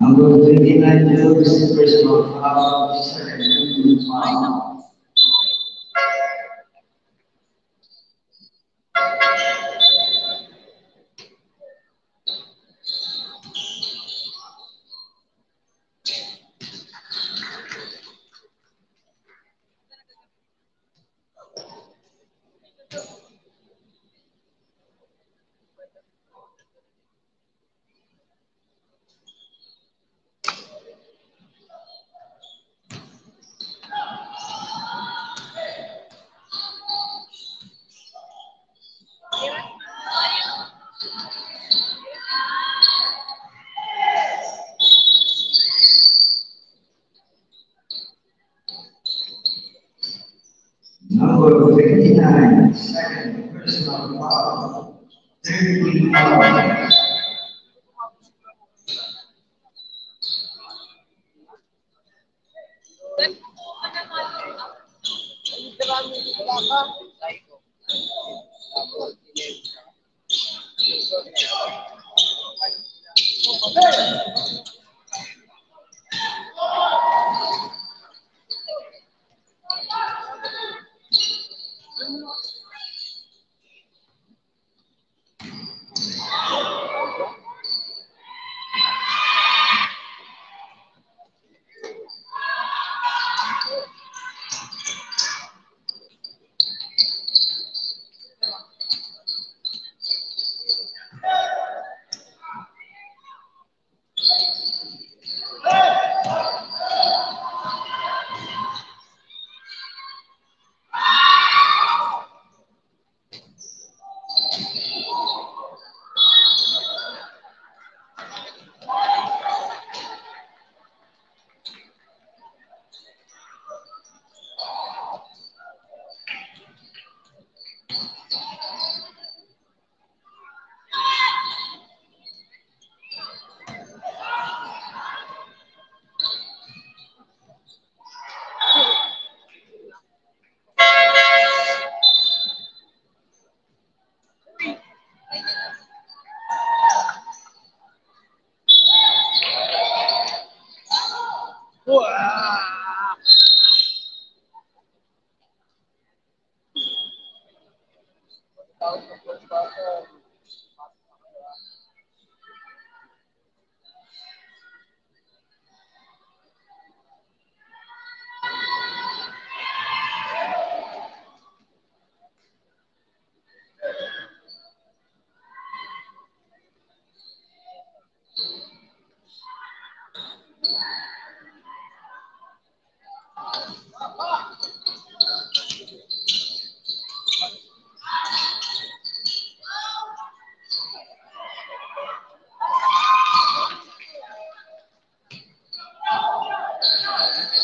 Number twenty-nine, Joseph Personal Foul,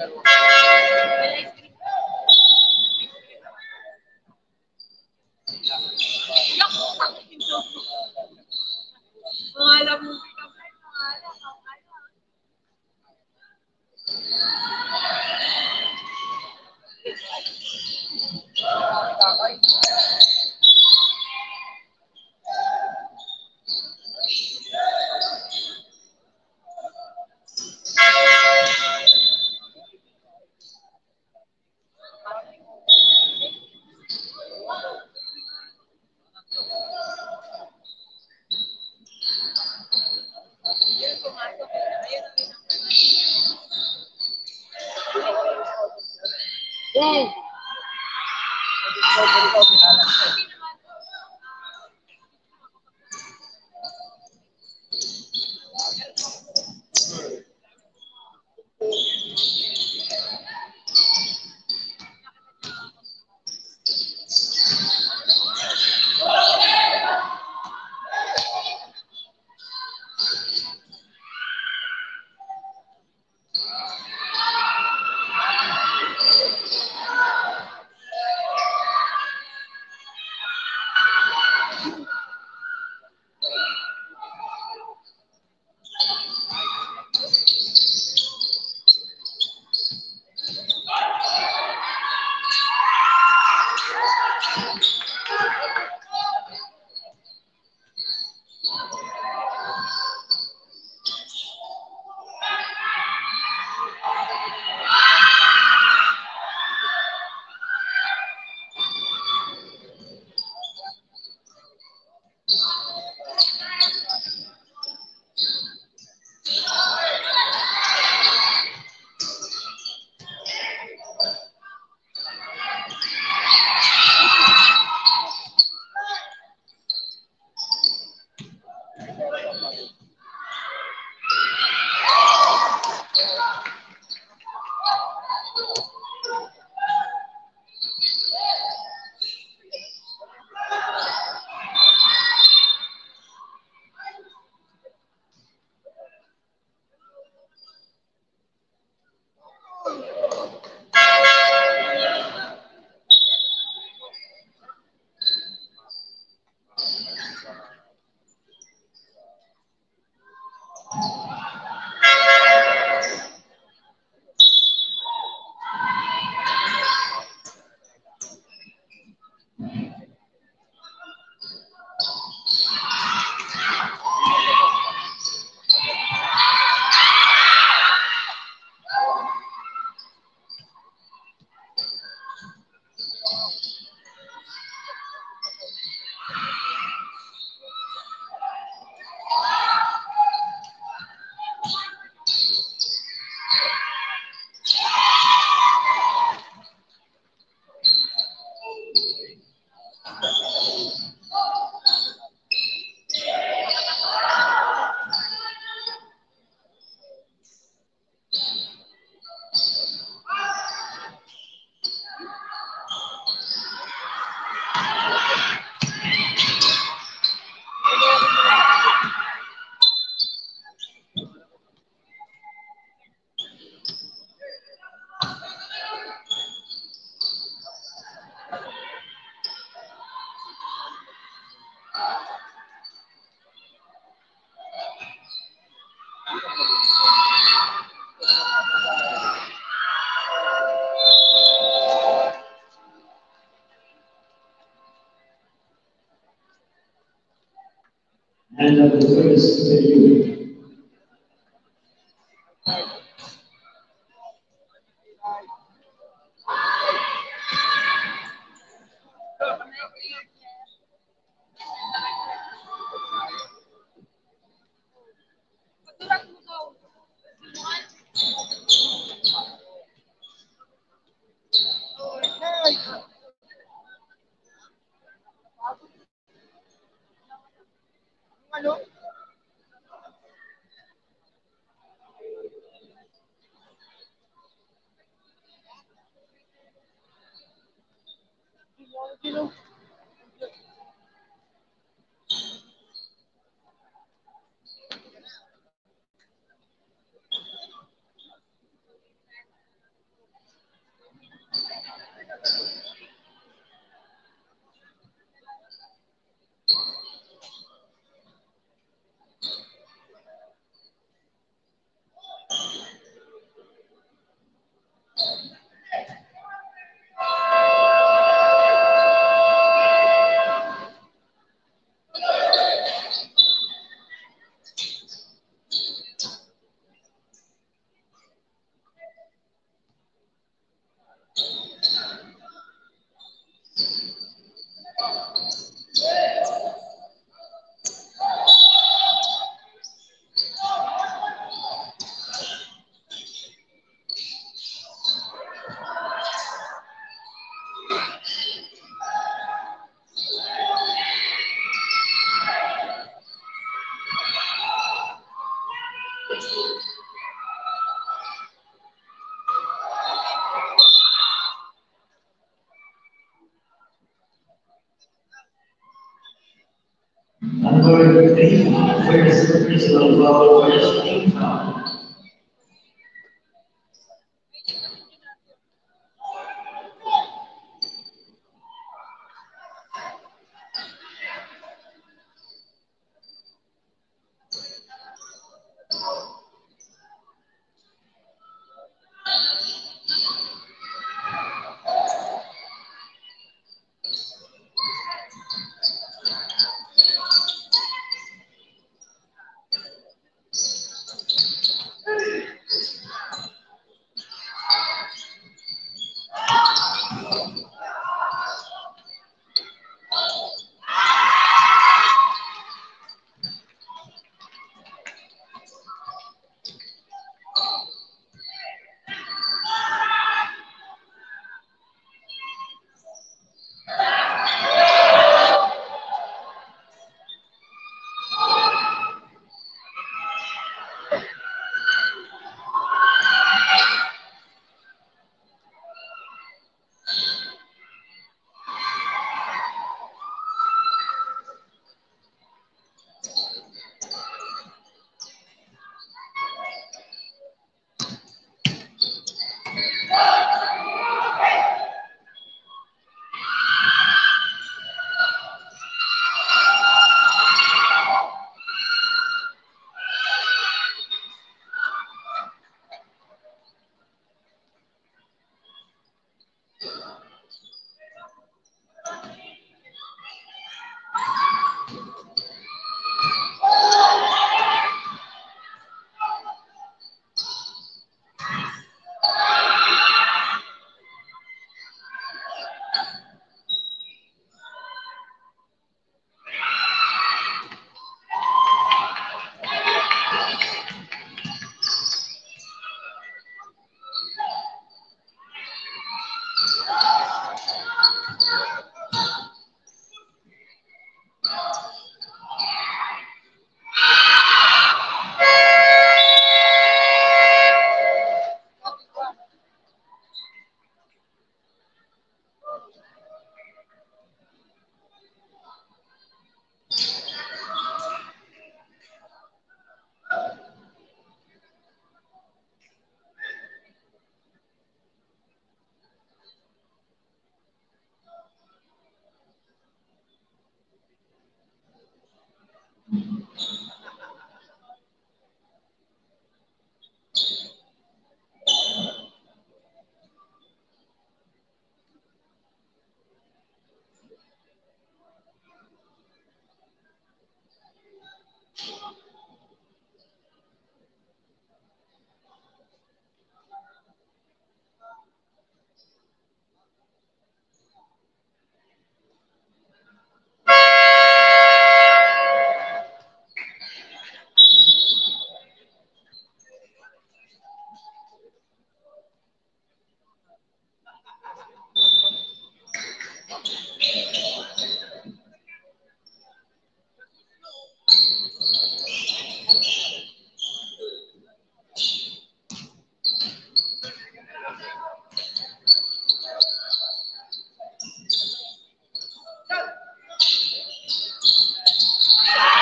Obrigado. Hand of the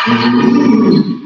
Amém.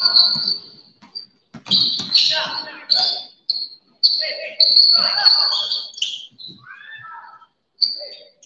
Thank you.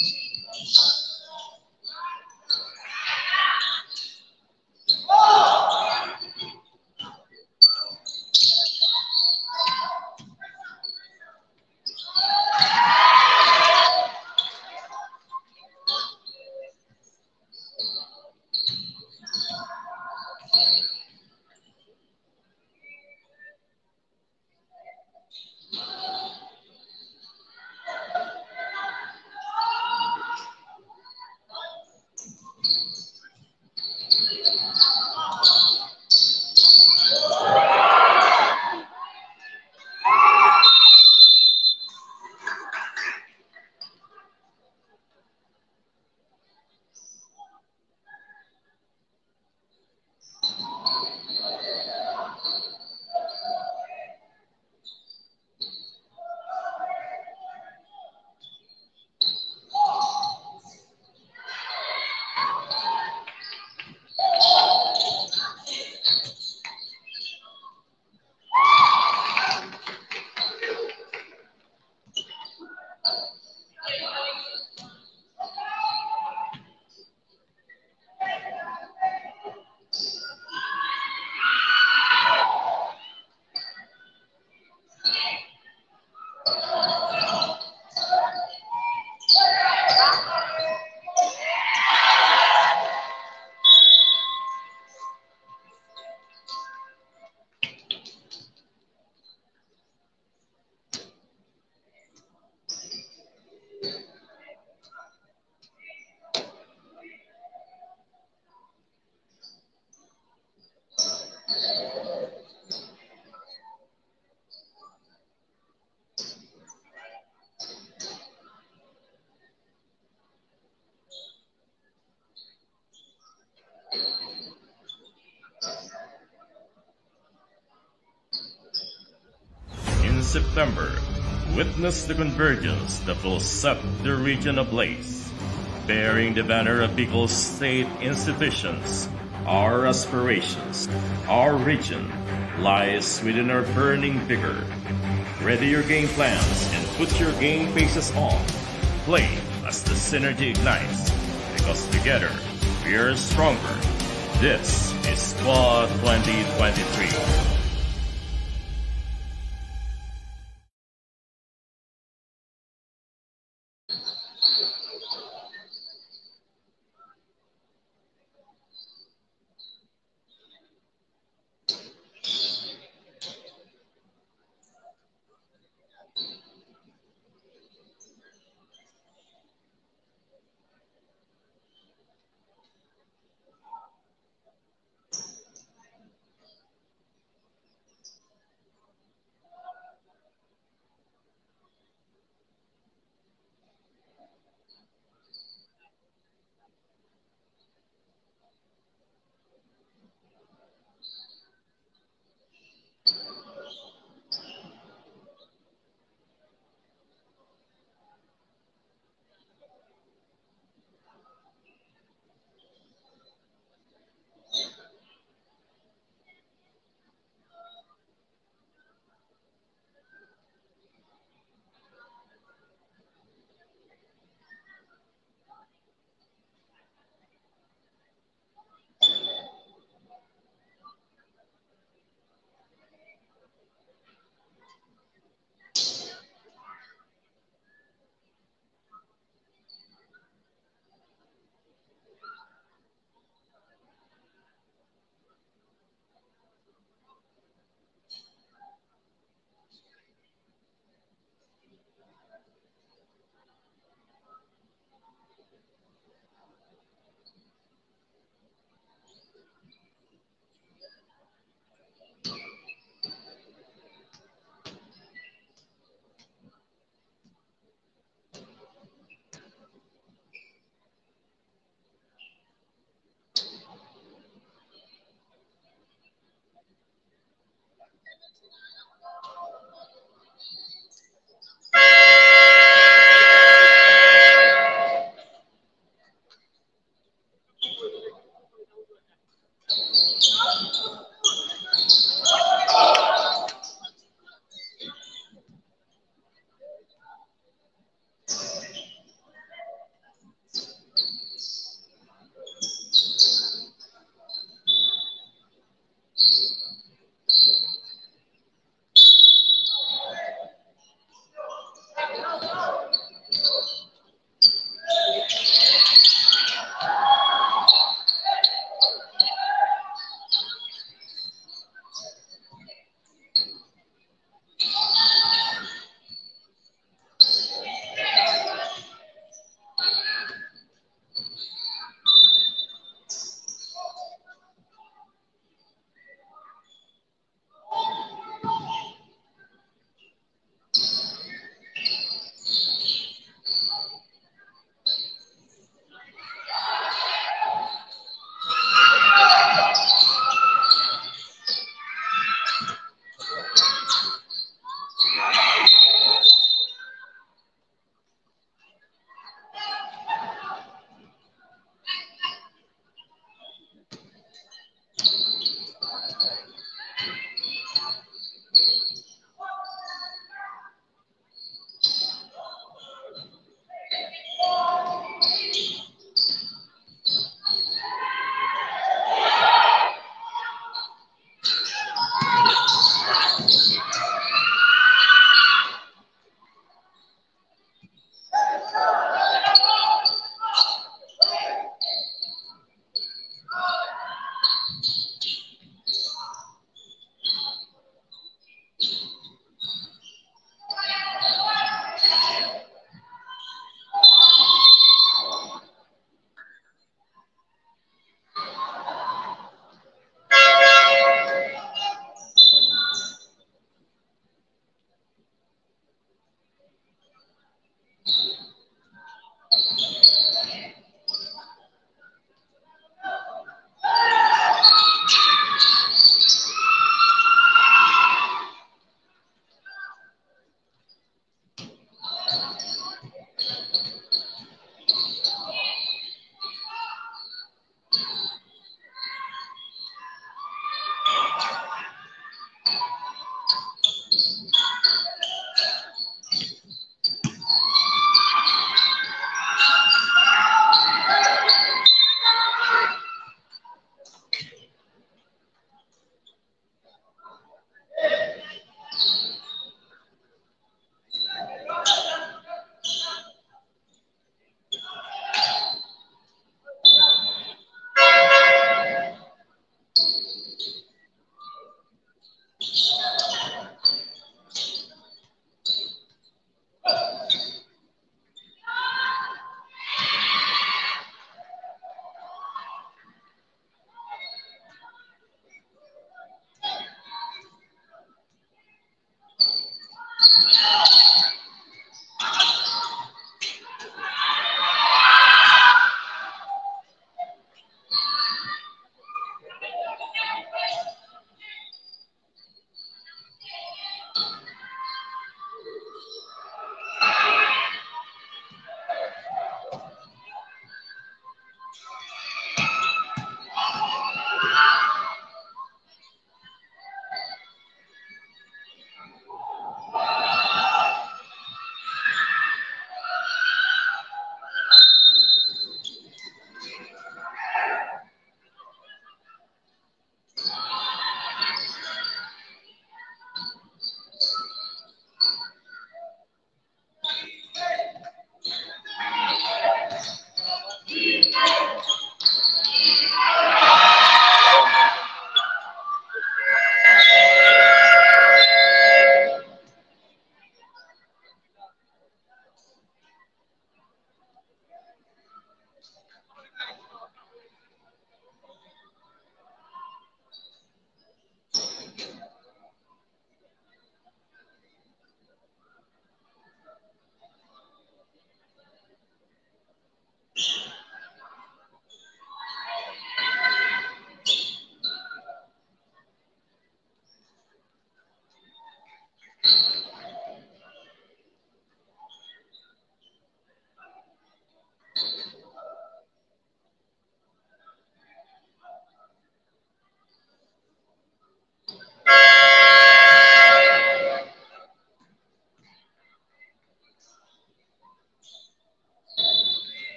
In September, witness the convergence that will set the region ablaze. Bearing the banner of Bicol state institutions, our aspirations, our region lies within our burning vigor. Ready your game plans and put your game faces on. Play as the synergy ignites, because together we are stronger. This is SCUAA 2023.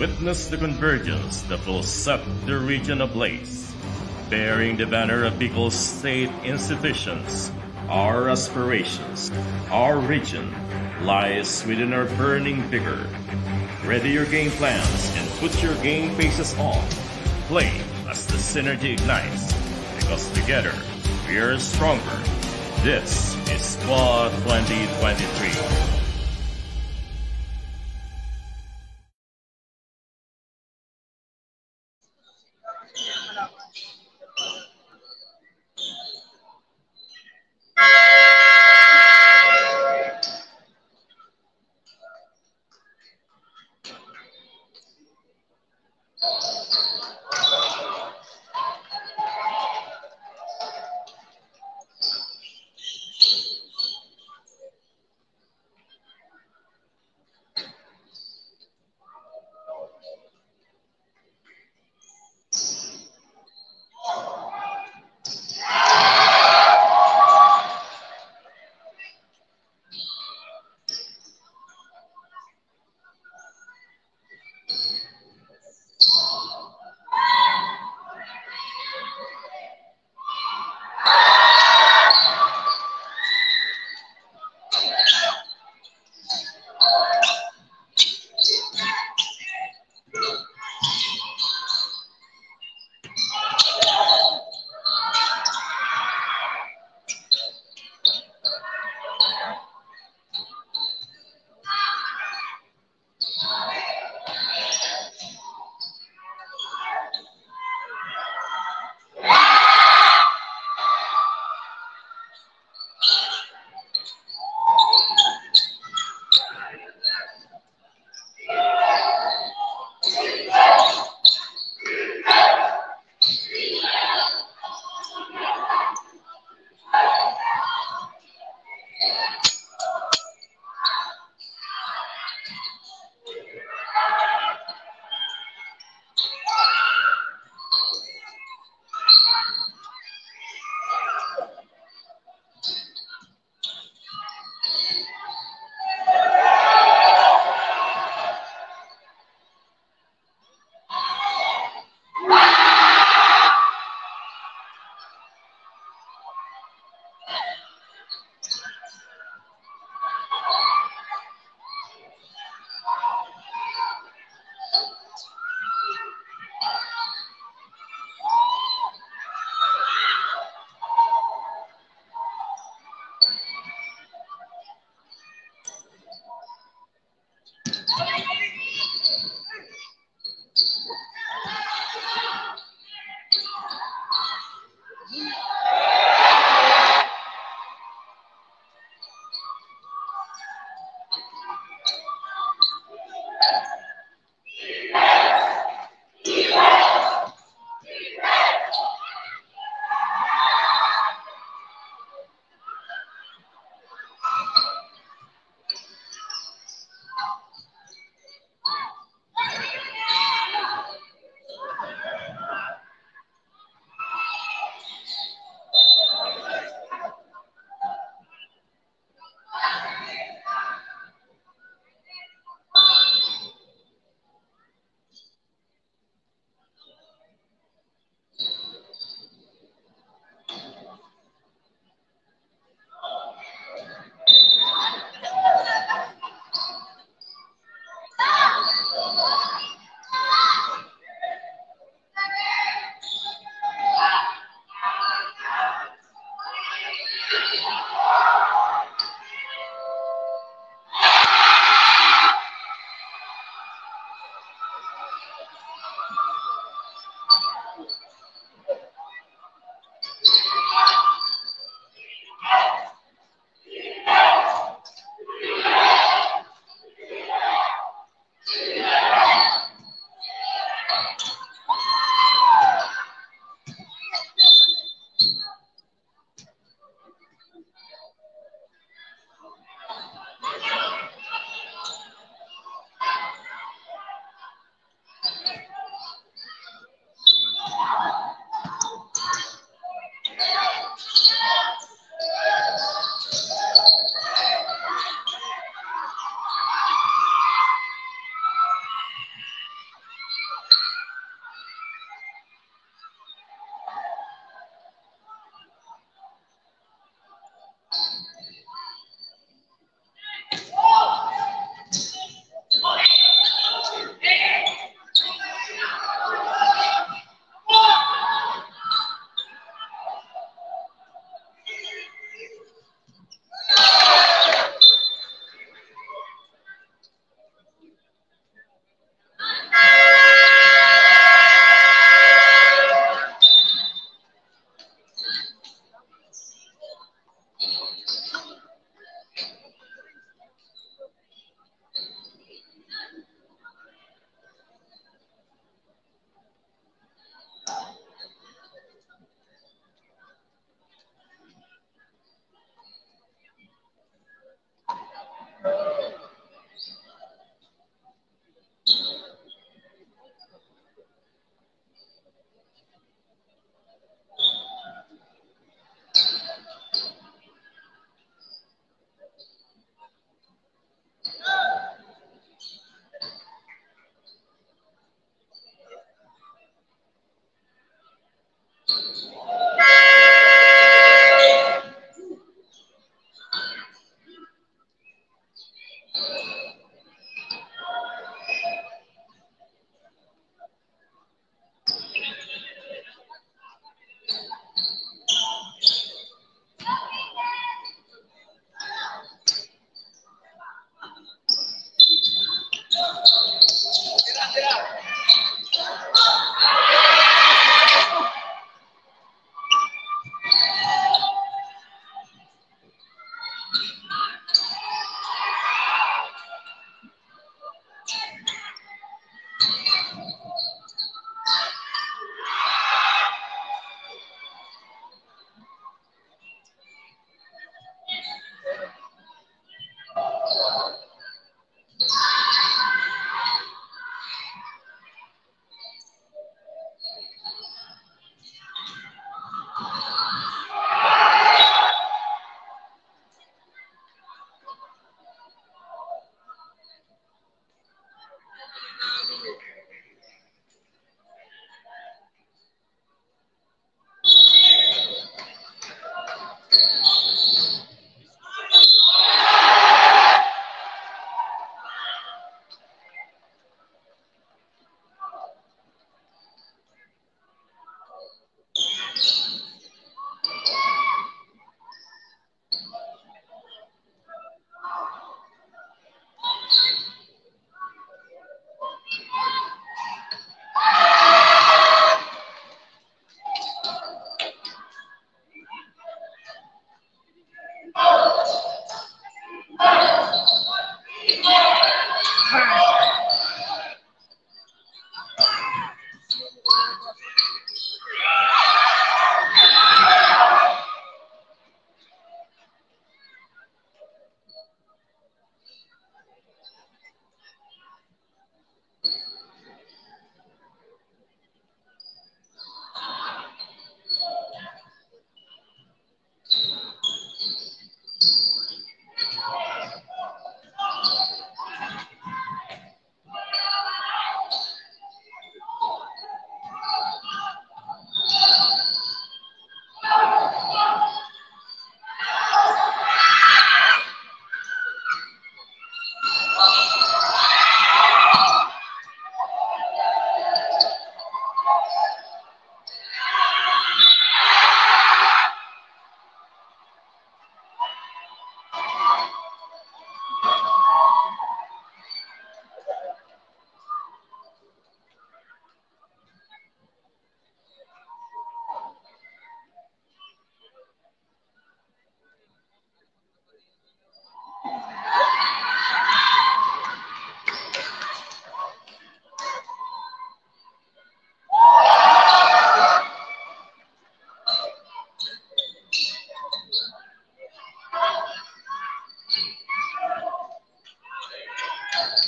witness the convergence that will set the region ablaze. Bearing the banner of Bicol State insufficiency, our aspirations, our region lies within our burning vigor. Ready your game plans and put your game faces on. Play as the synergy ignites, because together we are stronger. This is SCUAA 2023.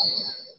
Sir, panalan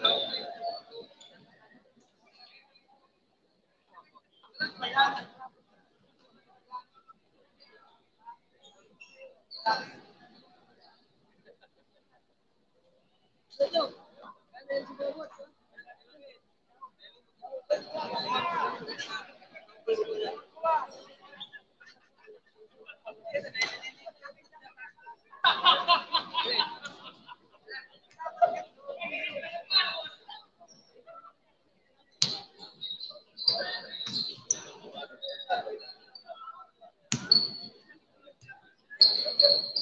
lang po kami, sir.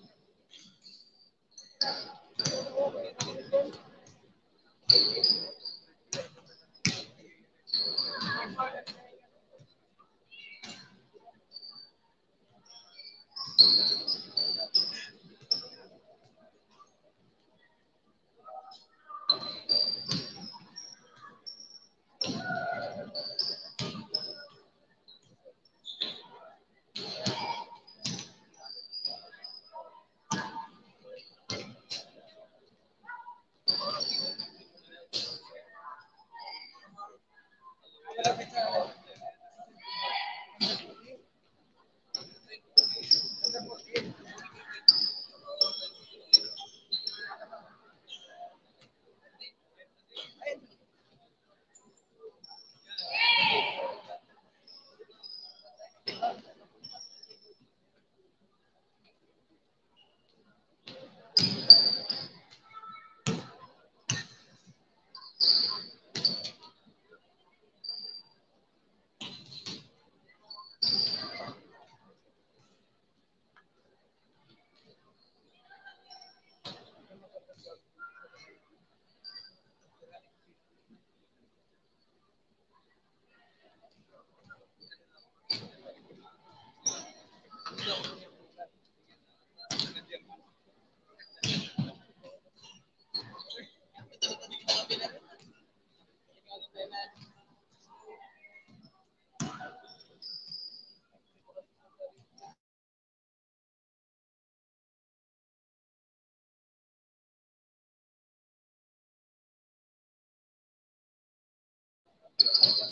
Gracias.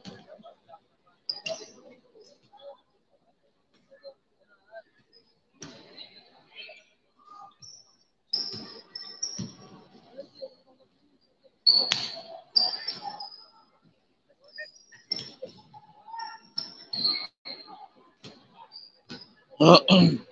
uh,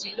ছিল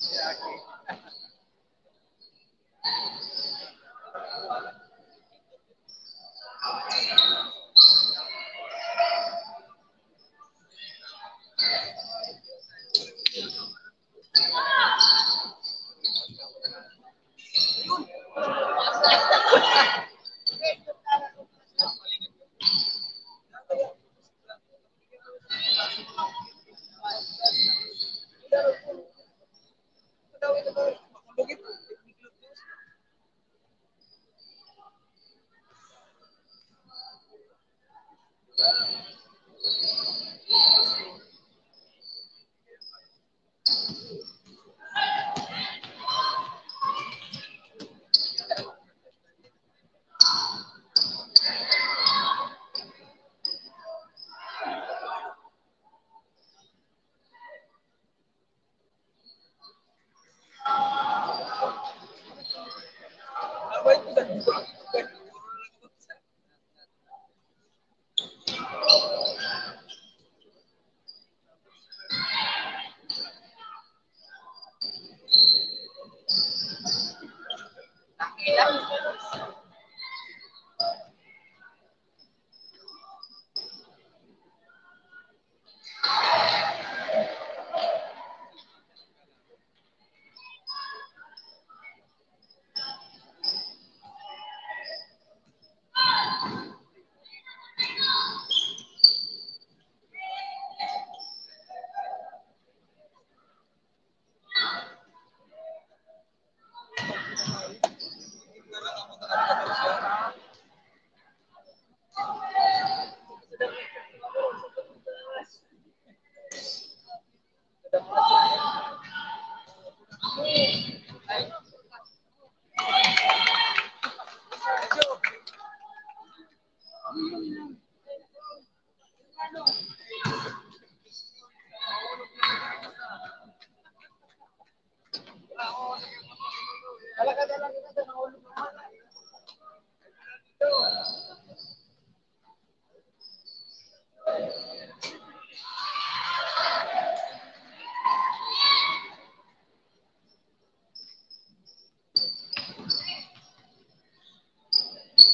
Yeah, I.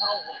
Maganda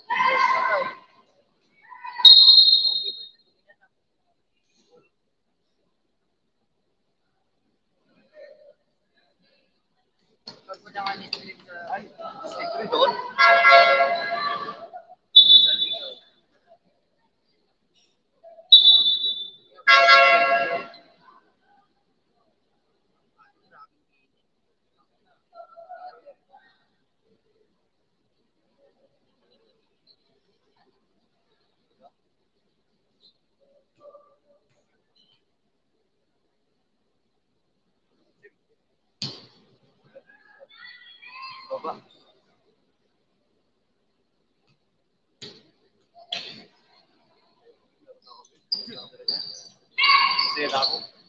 de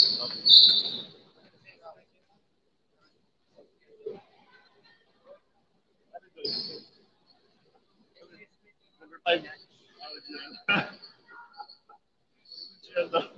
Number five.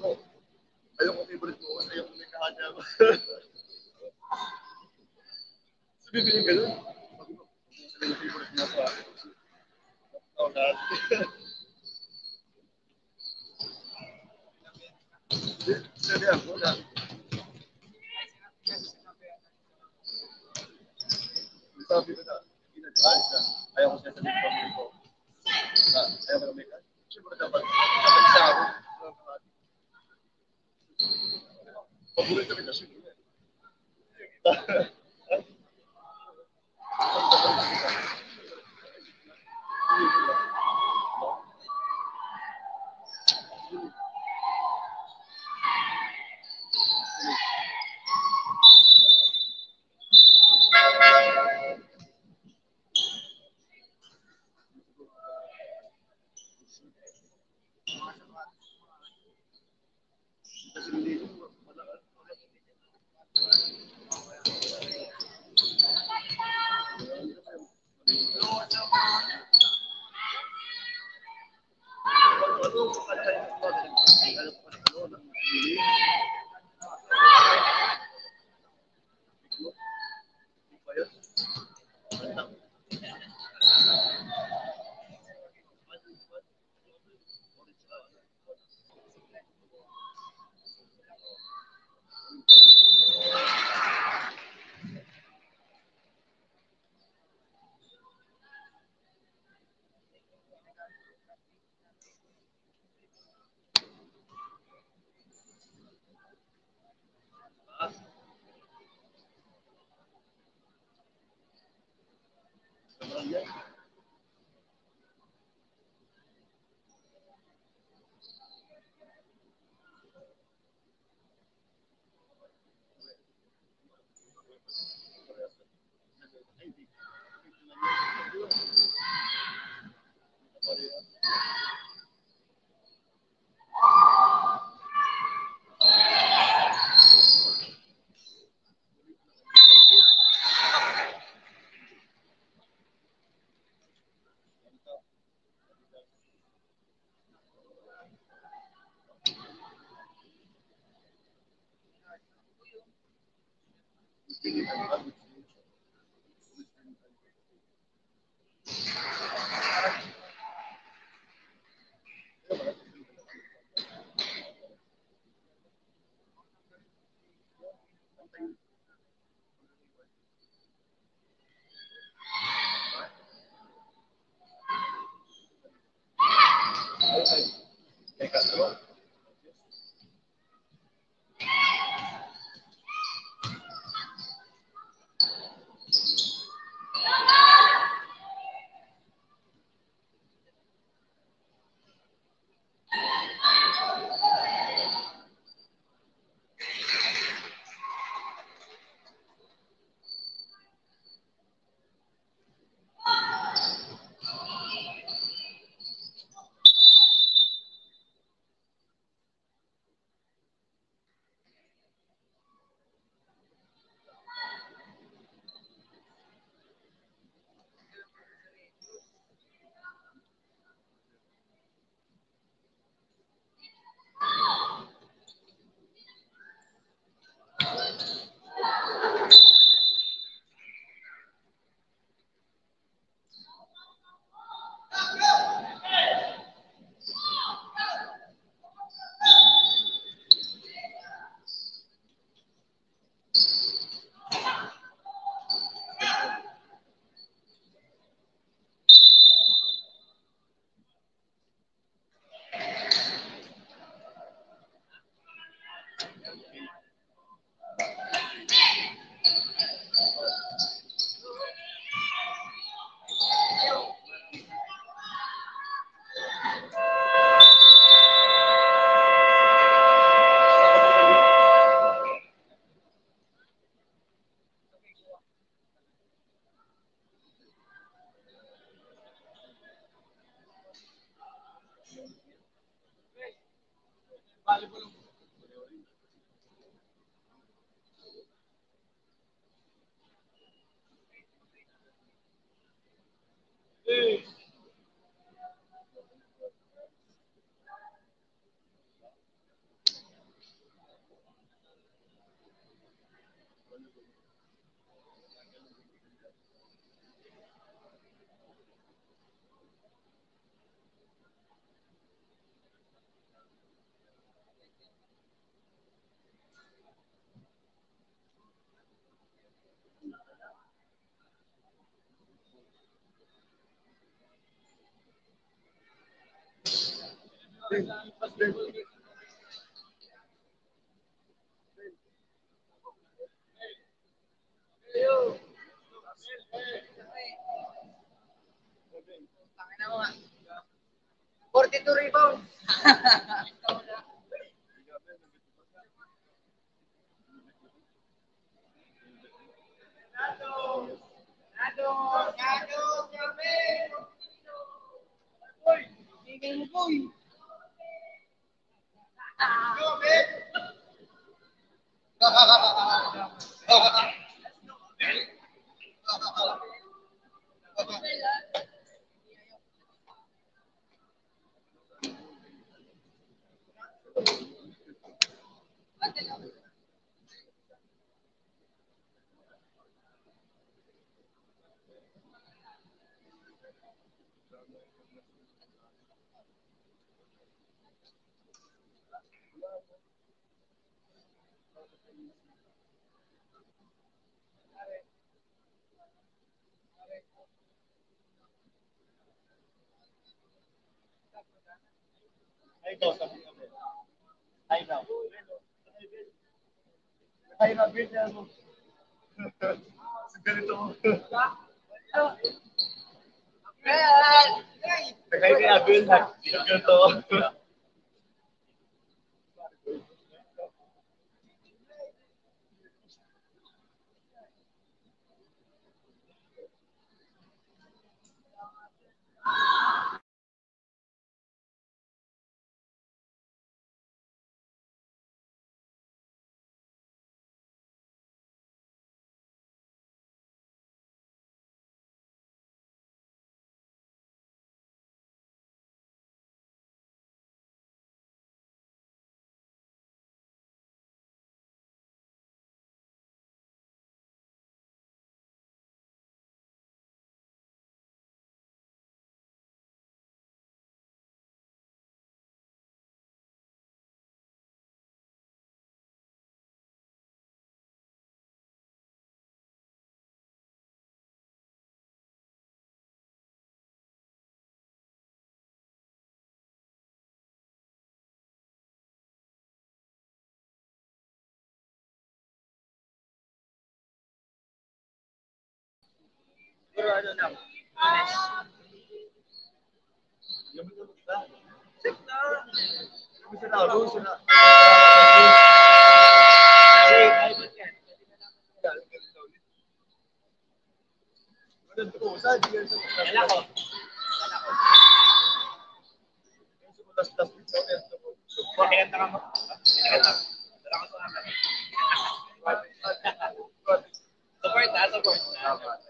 Ako, ayaw ko favorite mo kasi yung may kahanya ko. Sabi ko yung ganun. Sabi yung favorite mo pa. Oo, lahat. Hindi, Sabi ako na. Sabi ko na, ginagalis na. Ayaw ko siya sabihin ko ayaw ko na may kahanya. Siyempre dapat, dapat isa ako. Thank you. Thank you. yeah. 42 rebounds. Nado! Nado! Nado! Nado! Nado! Nado! Nado! Thank you. Ikaw, sabi ka ba? Ay, na. Ay, na, bitch, ano? Ganito mo. Tagay kay Abel. Ah! Pero ano na, honest. Sekta. Bisa na, rules na. Wala ko. Wala ko. Tas-tas dito. Pakikanta ka mo. Pakikanta. Wala ko sa akin. Support na, support ah, na.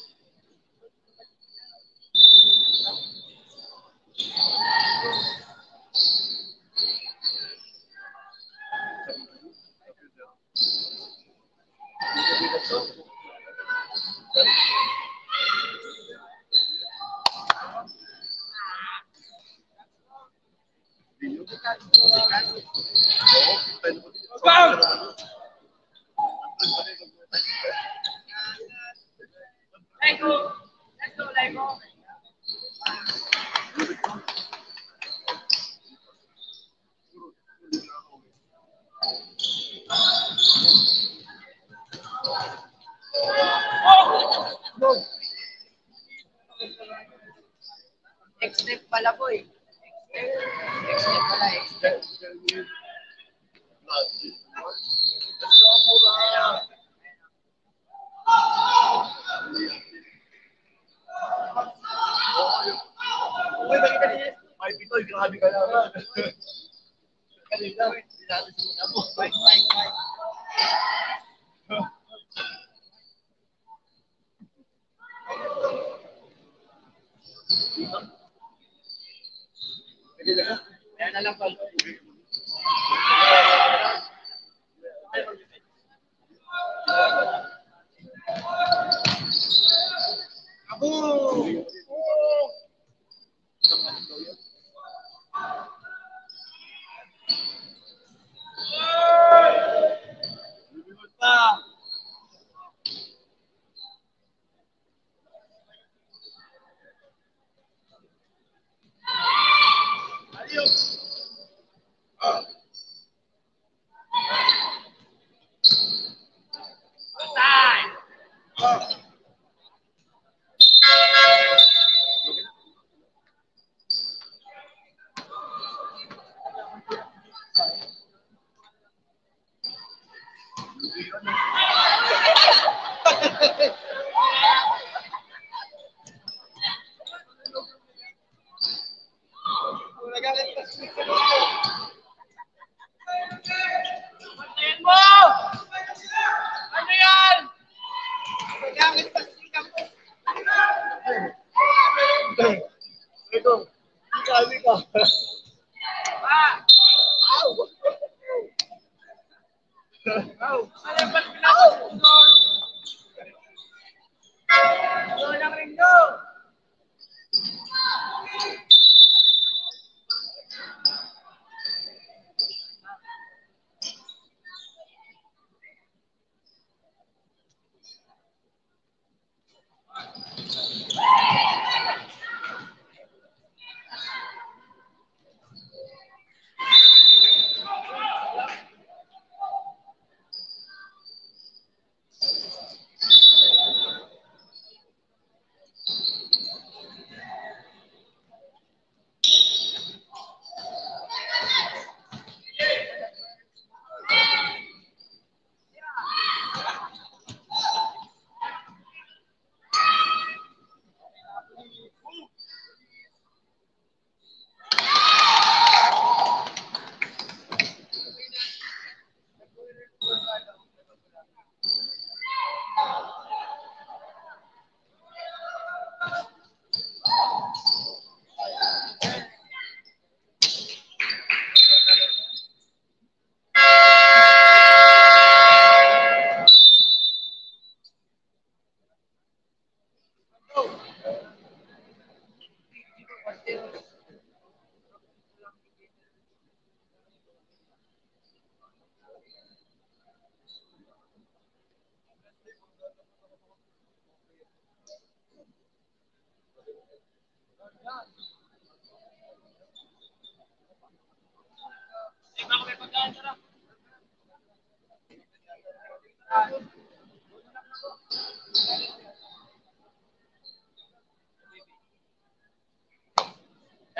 Lego. Let's go, Lego. Next step pala po eh. Pala eh. Thank you. Uy, bakit ka niya? Ay, Pitoy, grabe ka naman. Kanina, hindi natin sinunan mo. Mike, Mike, Mike. Pwede na. Kaya na lang pala. Kaboom! Adiós. Ah.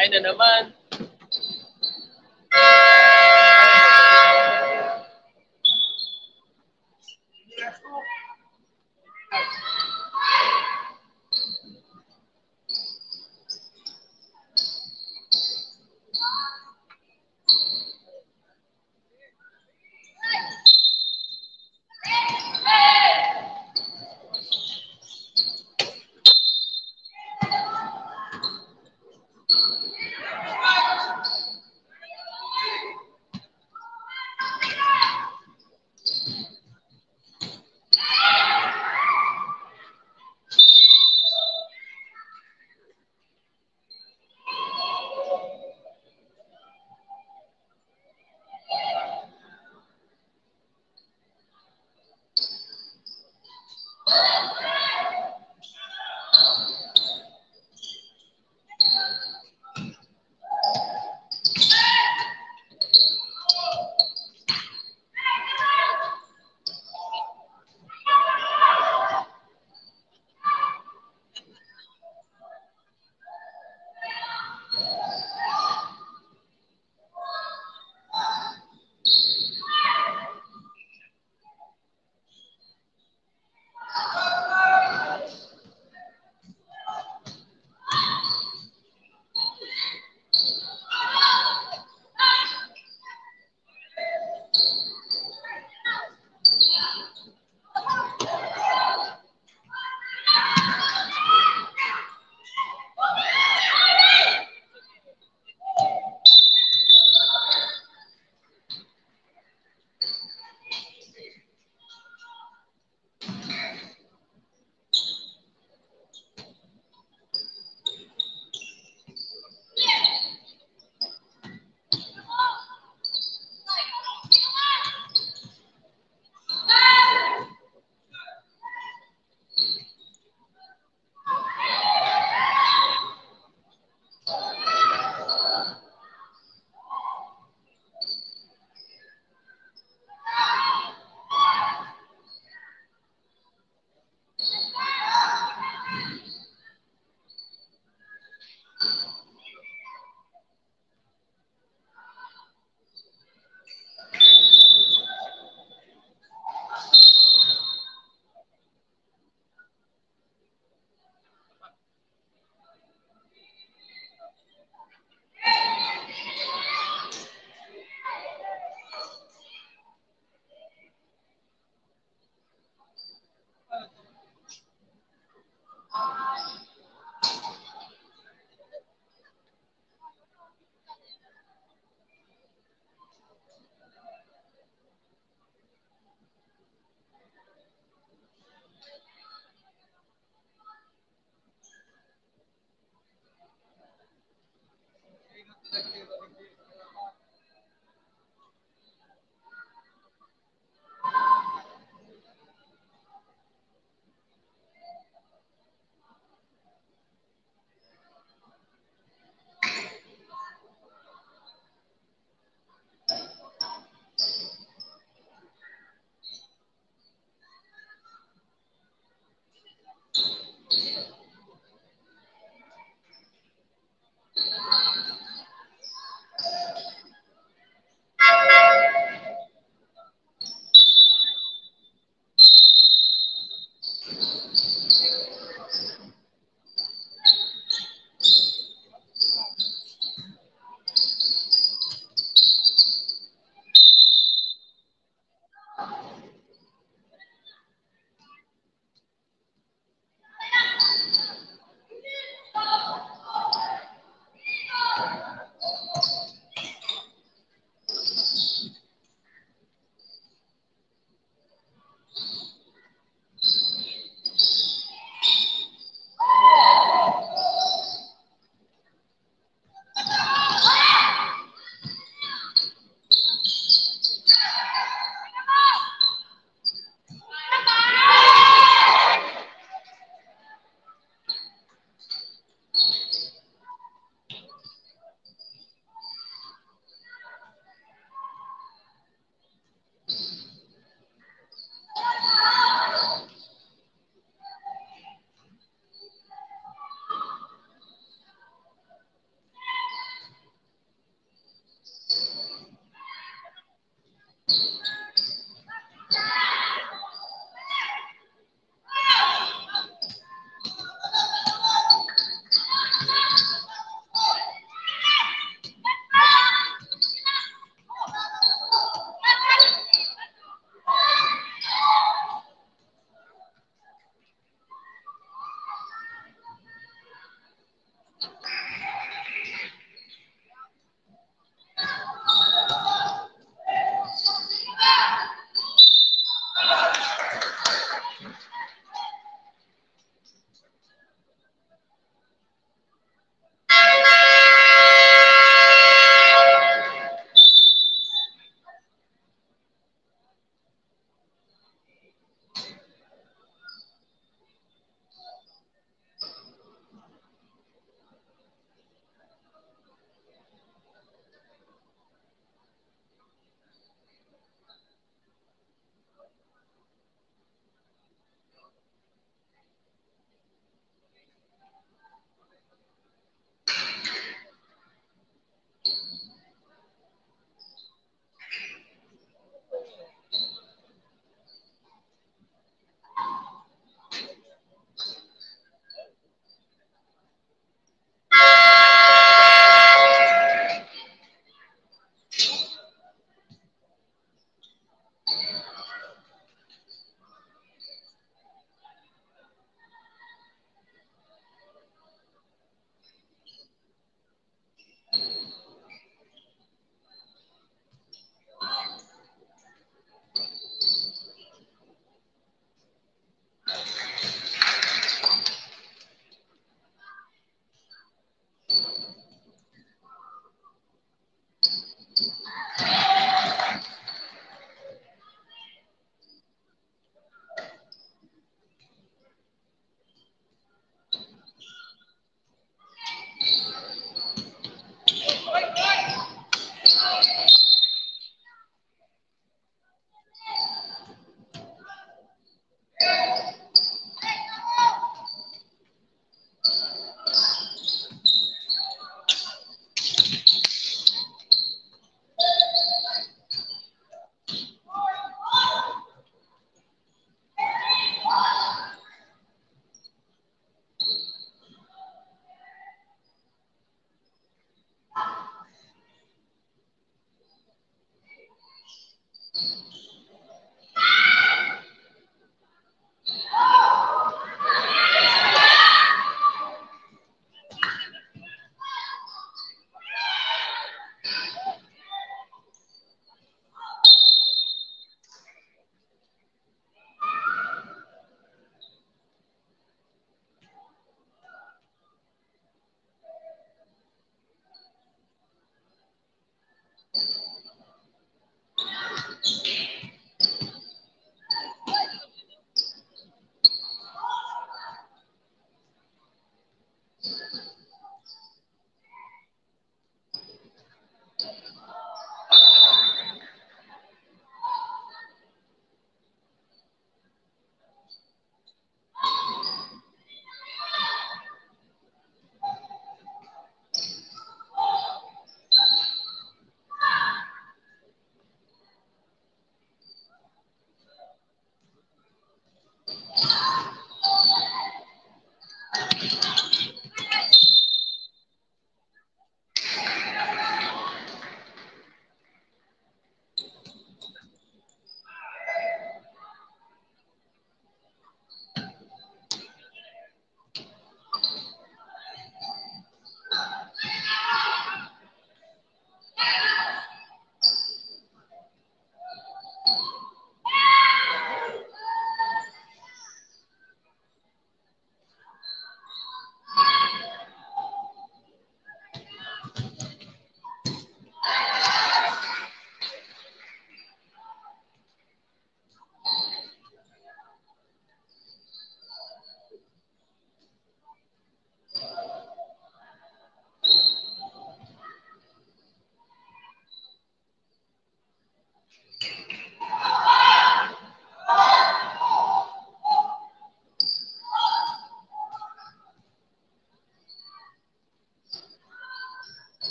Ay na naman.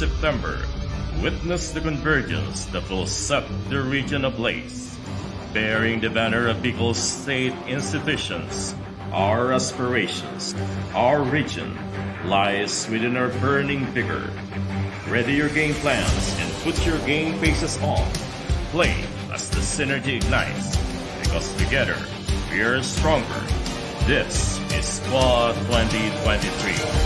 September, witness the convergence that will set the region ablaze. Bearing the banner of Bicol state institutions, our aspirations, our region lies within our burning vigor. Ready your game plans and put your game faces on. Play as the synergy ignites, because together we are stronger. This is SCUAA 2023.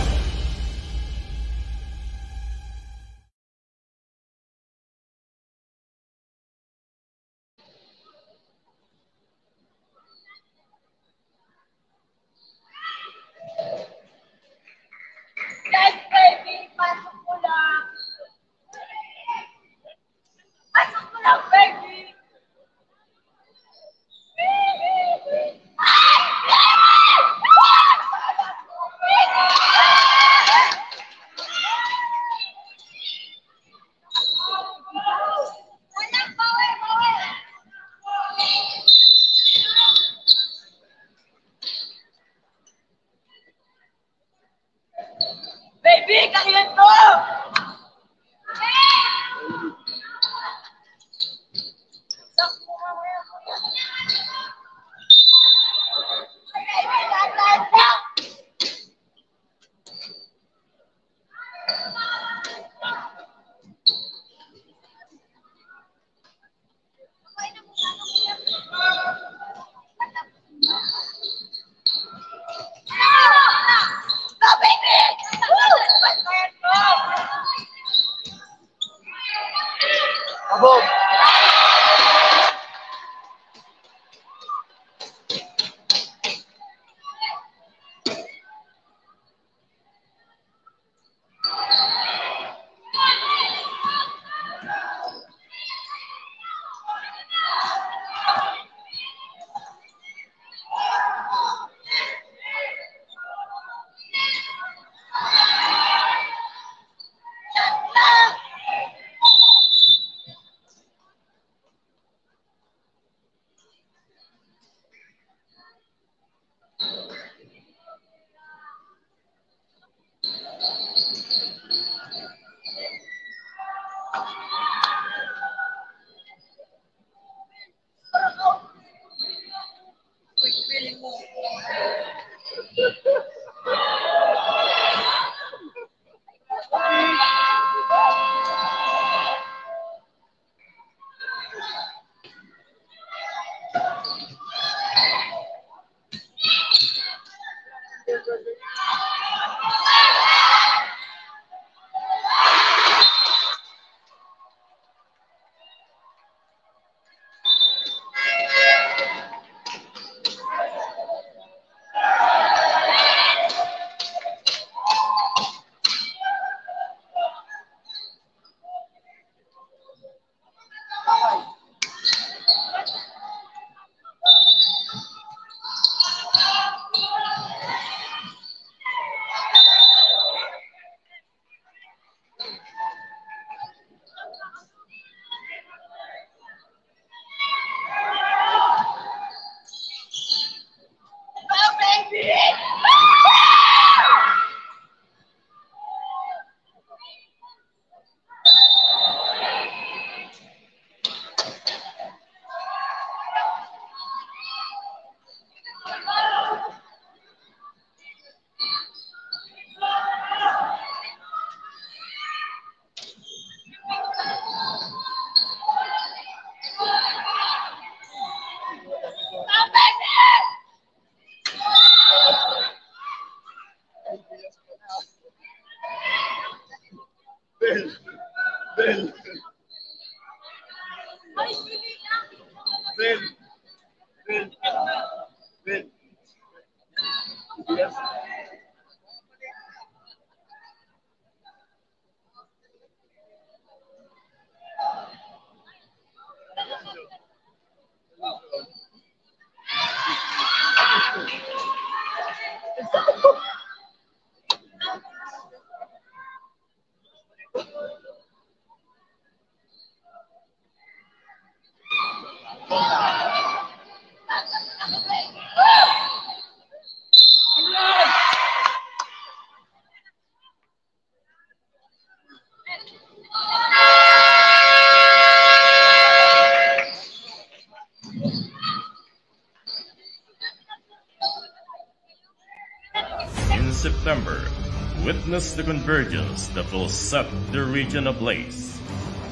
Witness the convergence that will set the region ablaze.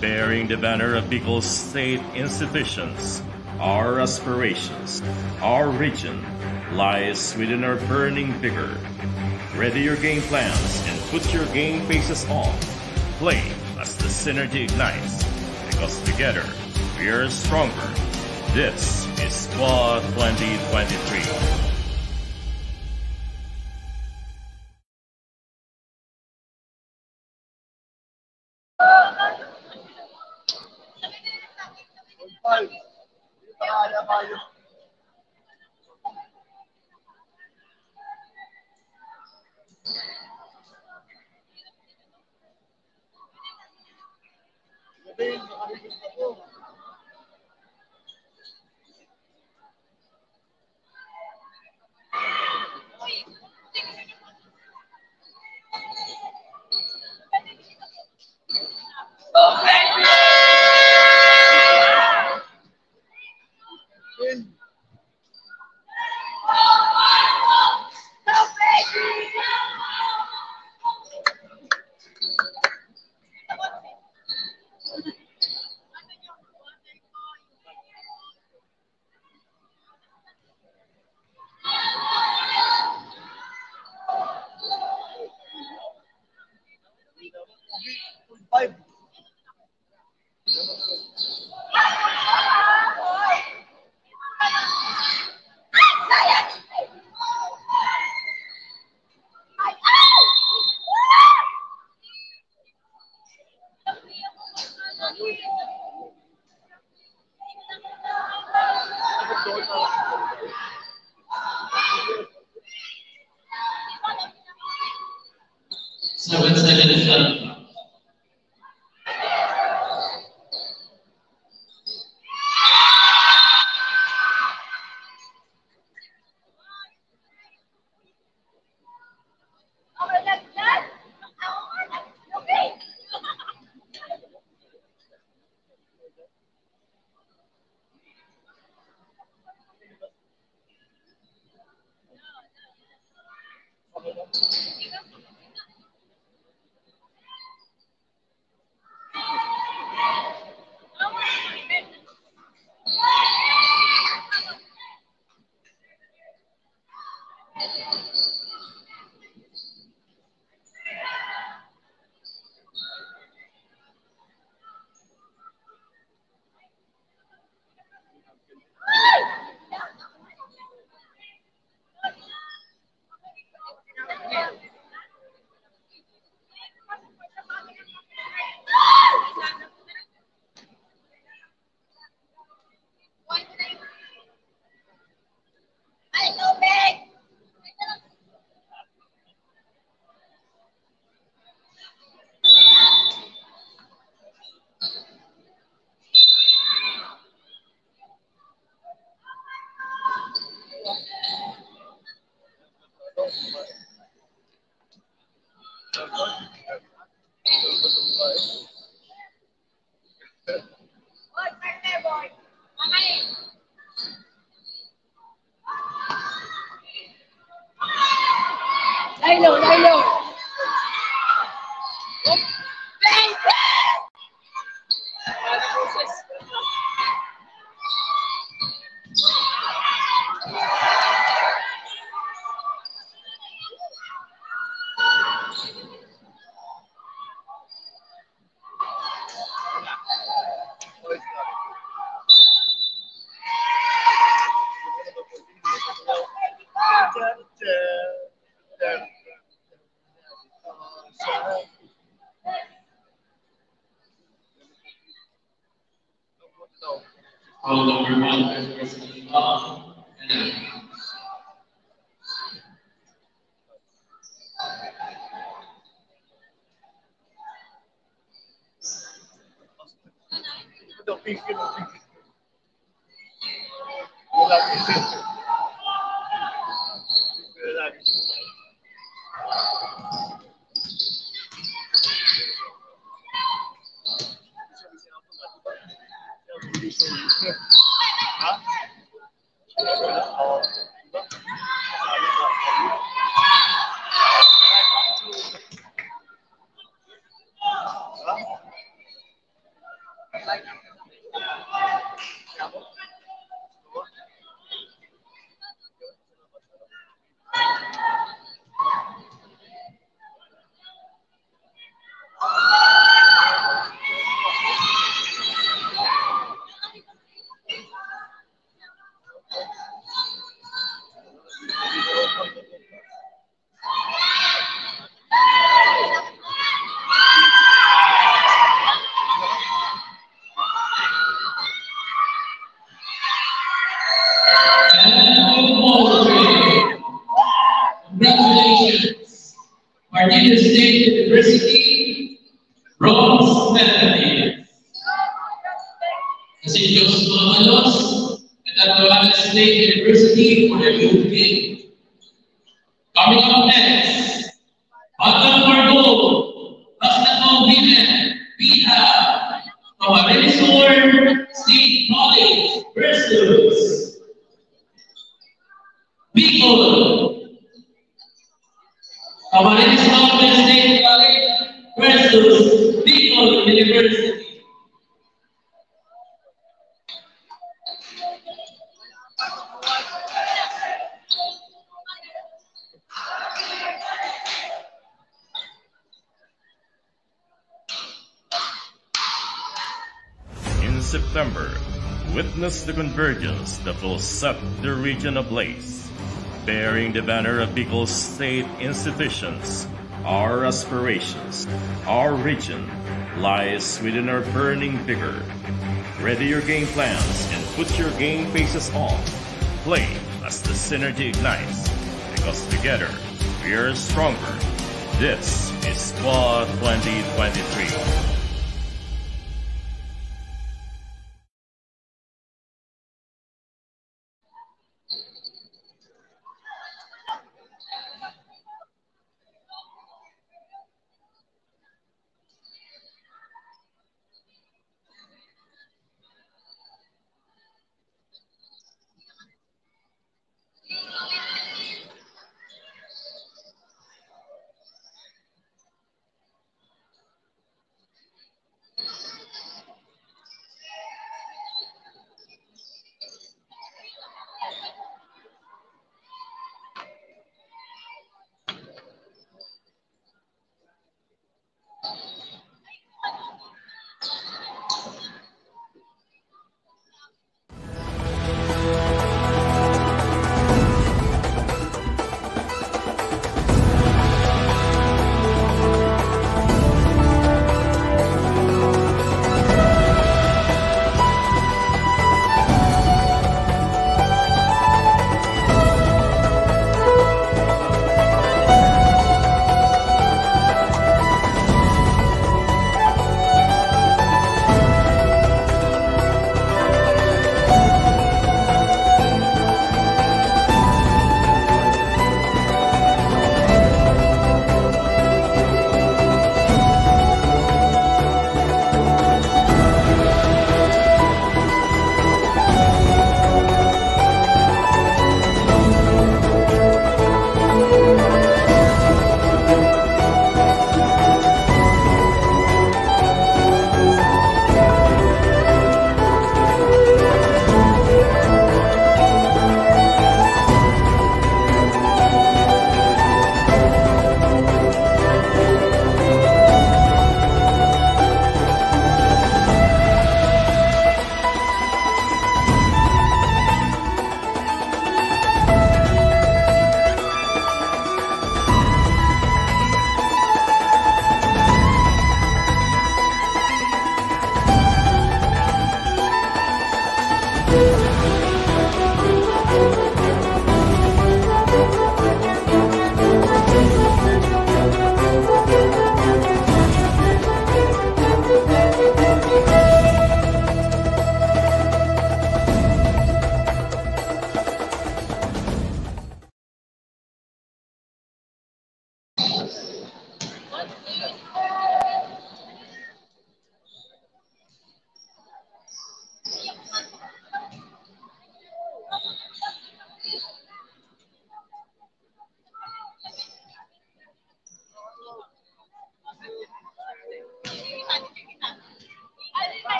Bearing the banner of Bicol State insufficiency, our aspirations, our region lies within our burning vigor. Ready your game plans and put your game faces on. Play as the synergy ignites, because together we are stronger. This is SCUAA 2023. The convergence that will set the region ablaze. Bearing the banner of Bicol State institutions, our aspirations, our region lies within our burning vigor. Ready your game plans and put your game faces on. Play as the synergy ignites, because together we are stronger. This is SCUAA 2023.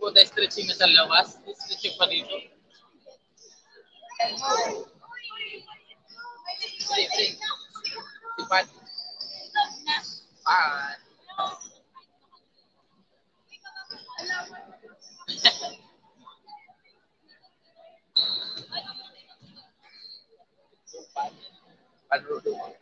Go the stretching as a lavas, stretching palito. Sipat. Sipat. Padro doon.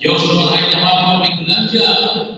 Eu sou da Guimarães, Migrândia,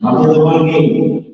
Number the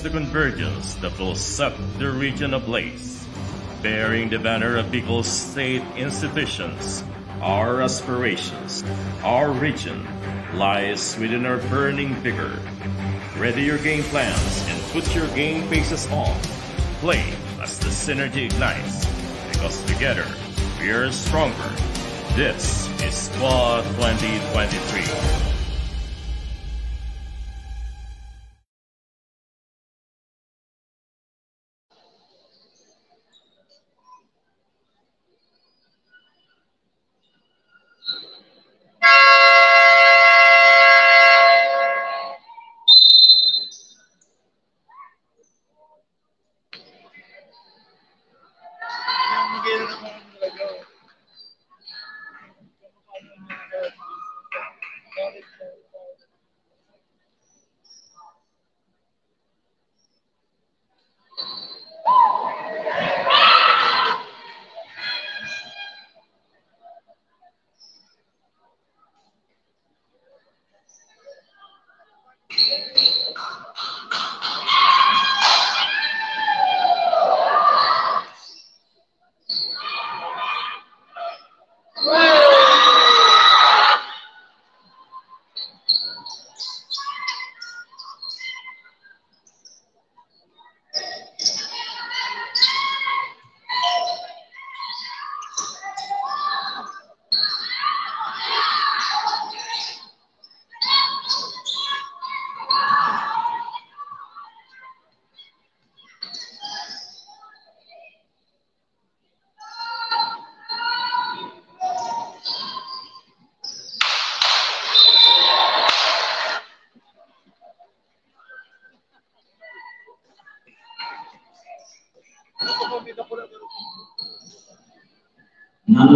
the convergence that will set the region ablaze. Bearing the banner of Bicol State institutions, our aspirations, our region lies within our burning vigor. Ready your game plans and put your game faces on. Play as the synergy ignites, because together we are stronger. This is SCUAA 2023.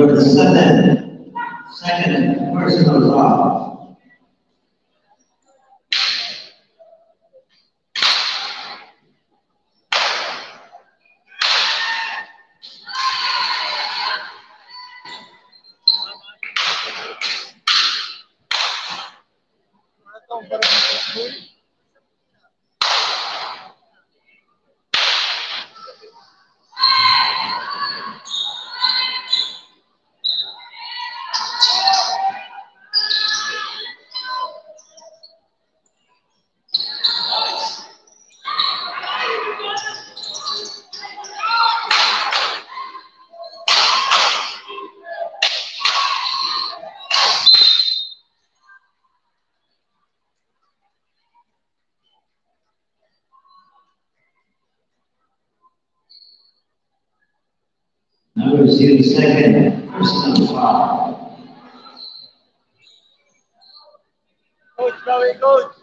Number seven, second personal foul. Number zero, second personal foul. Coach, bawi, coach.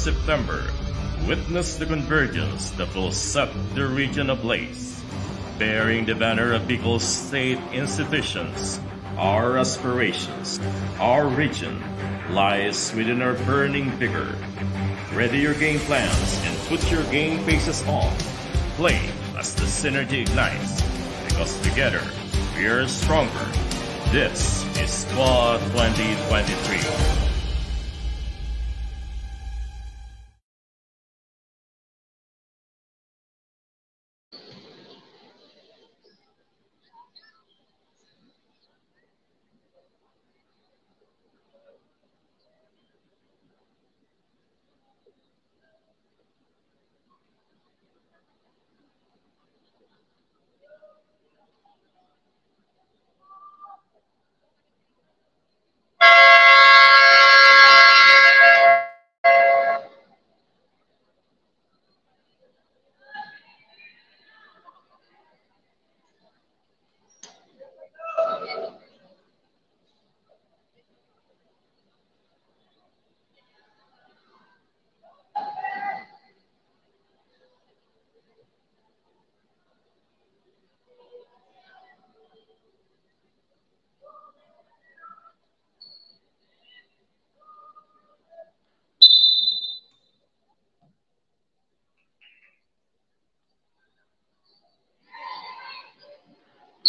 September, witness the convergence that will set the region ablaze. Bearing the banner of Bicol State institutions, our aspirations, our region lies within our burning vigor. Ready your game plans and put your game faces on. Play as the synergy ignites, because together we are stronger. This is SCUAA 2023.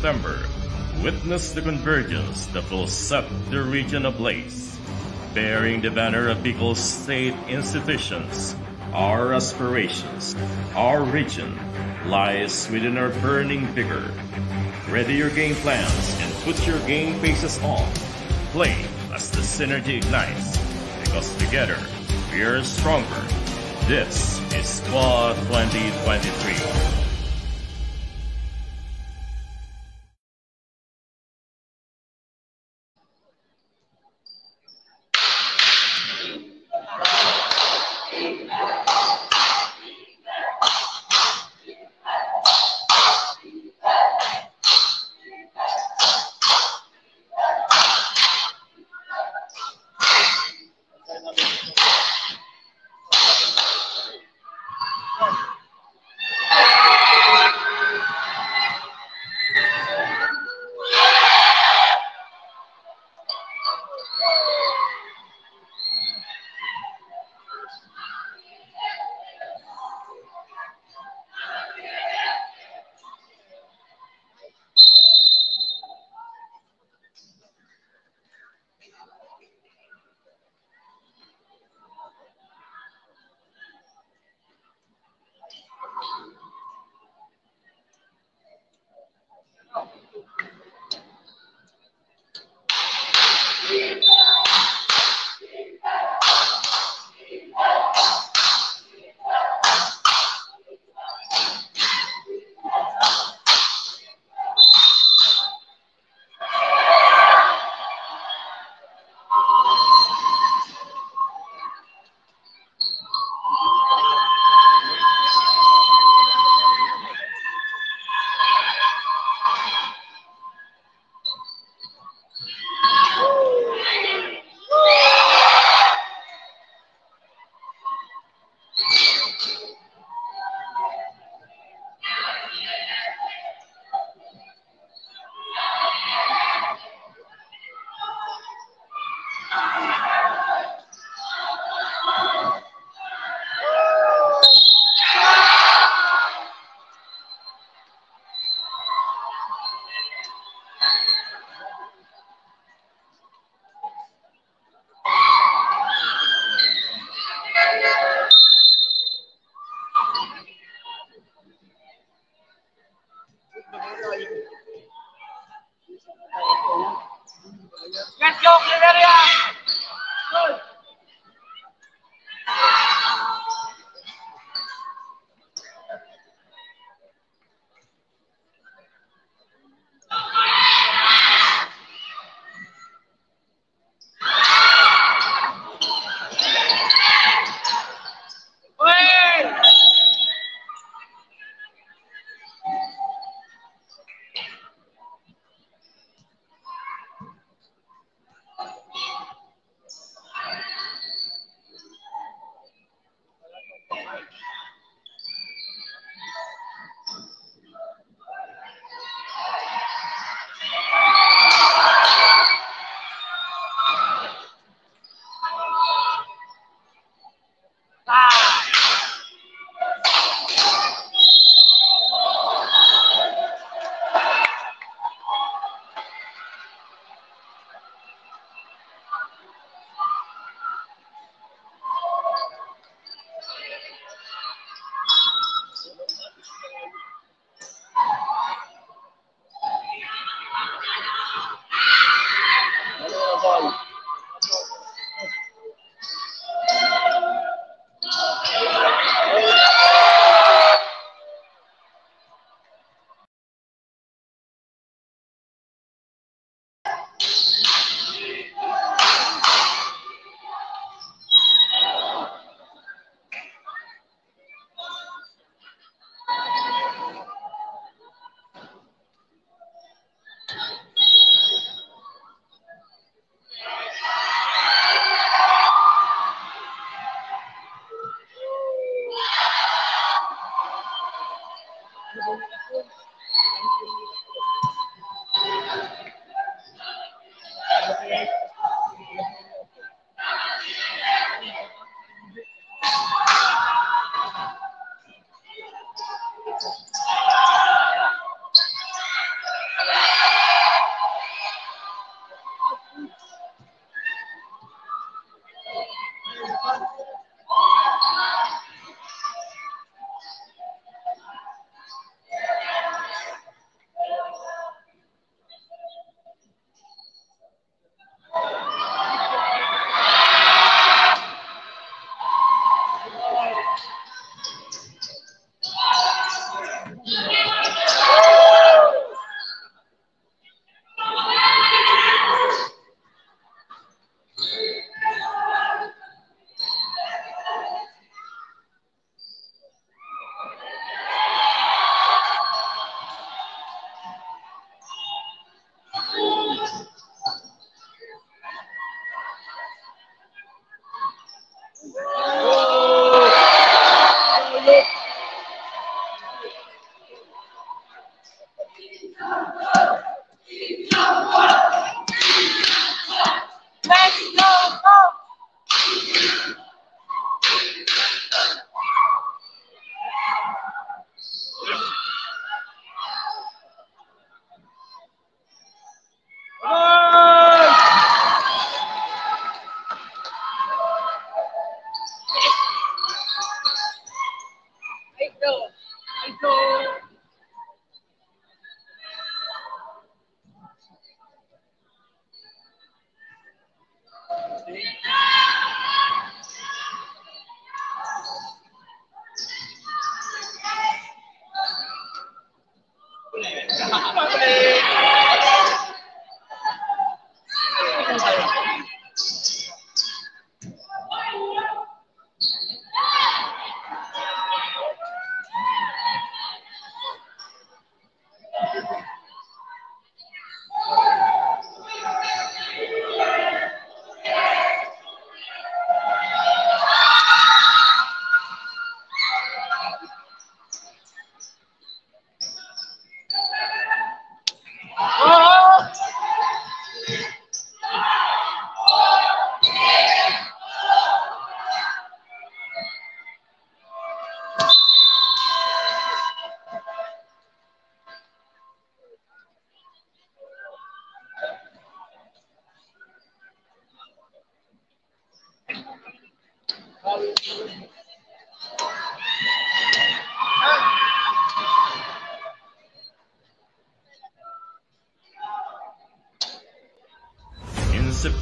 September, witness the convergence that will set the region ablaze. Bearing the banner of Bicol State institutions, our aspirations, our region lies within our burning vigor. Ready your game plans and put your game faces on. Play as the synergy ignites, because together we are stronger. This is SCUAA 2023.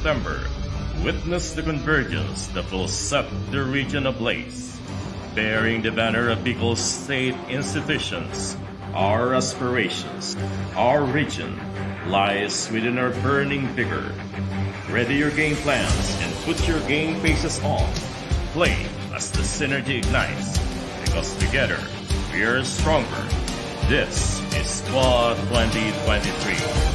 Witness the convergence that will set the region ablaze. Bearing the banner of Bicol State institutions, our aspirations, our region lies within our burning vigor. Ready your game plans and put your game faces on. Play as the synergy ignites, because together we are stronger. This is SCUAA 2023.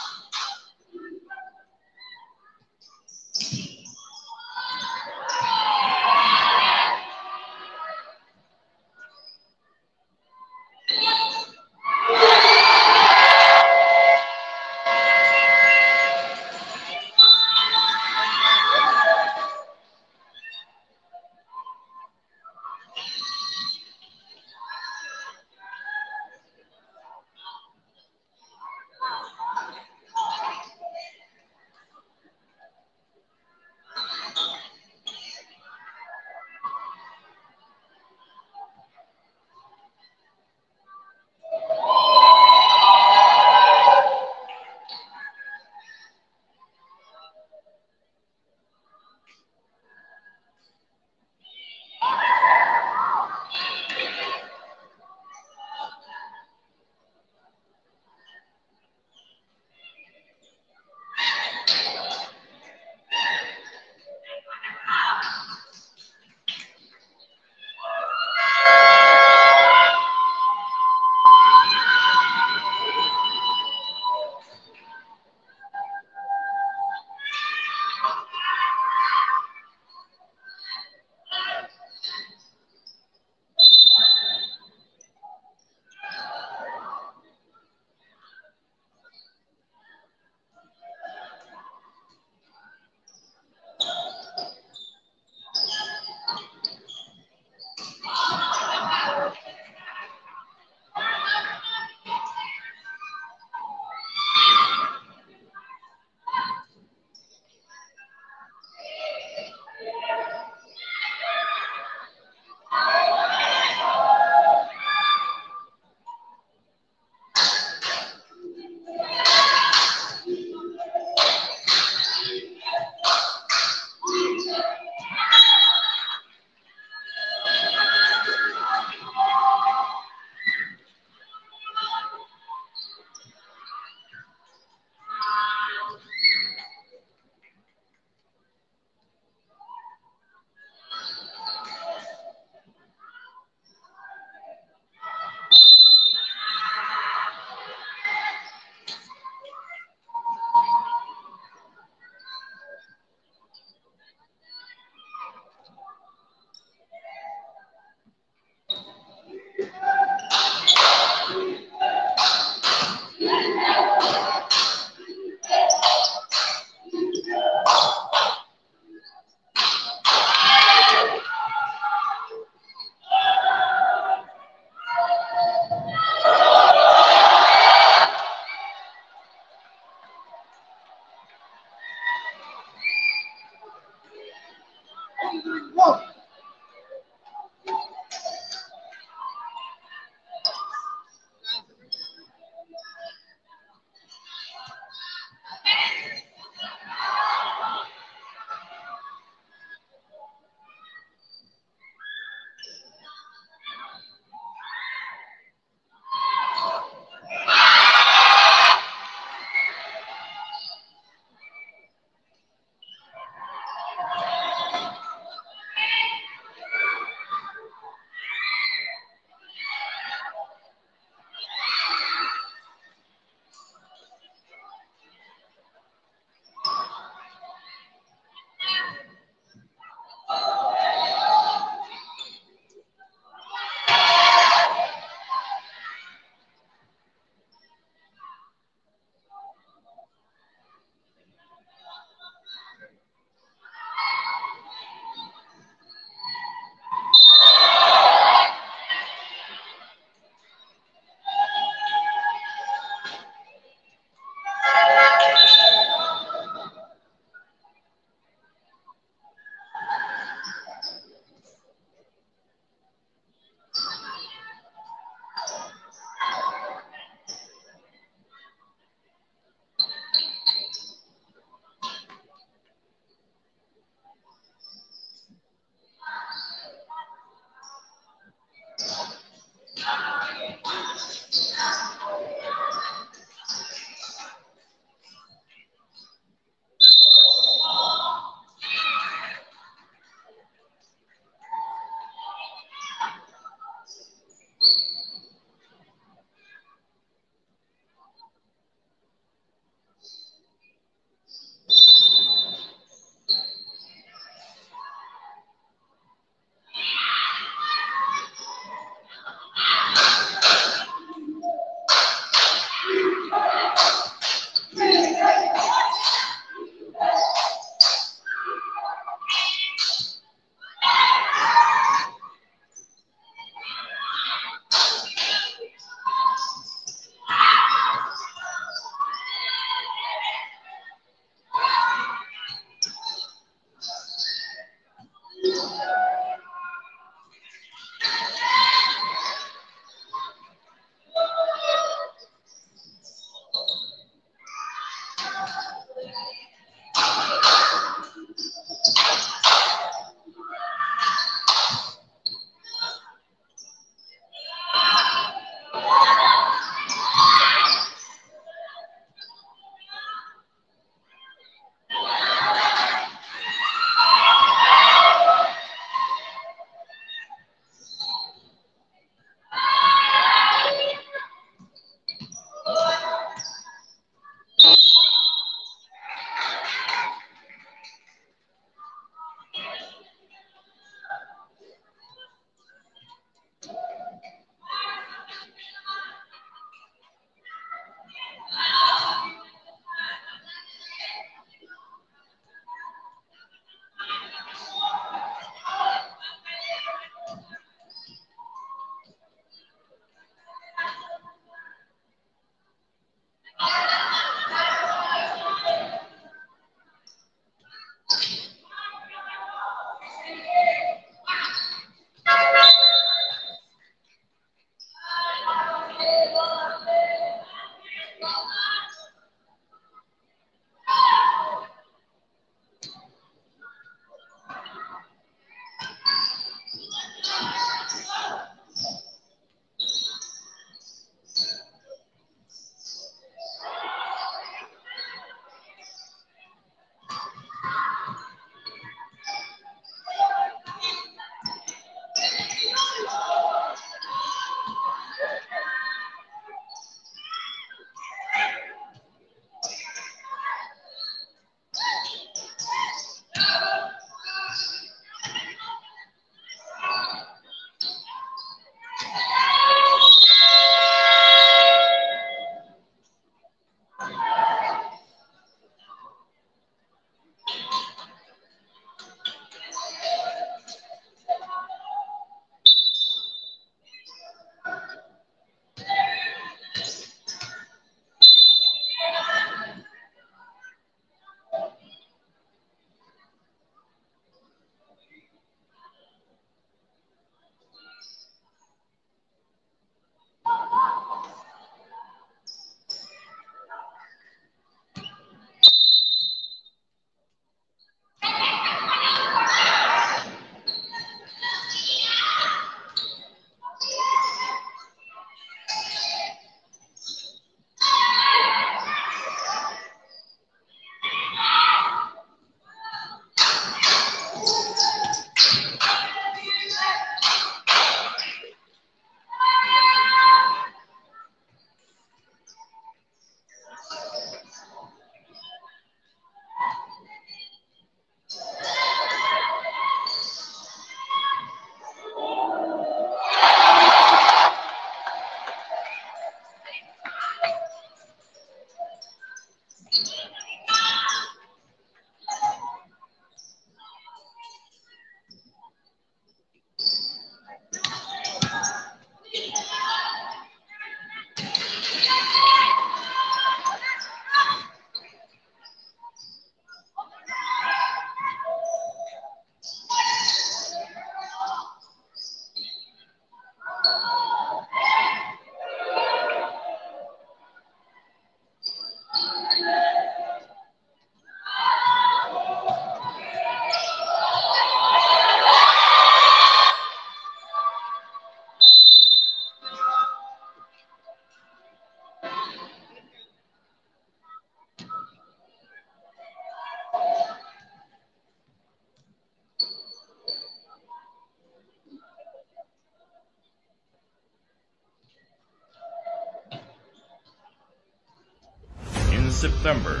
September,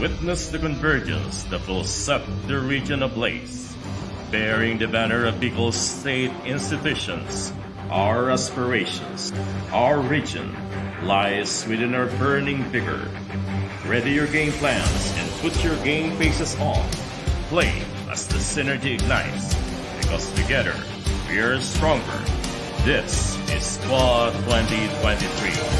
witness the convergence that will set the region ablaze. Bearing the banner of Bicol State institutions, our aspirations, our region lies within our burning vigor. Ready your game plans and put your game faces on. Play as the synergy ignites, because together we are stronger. This is SCUAA 2023.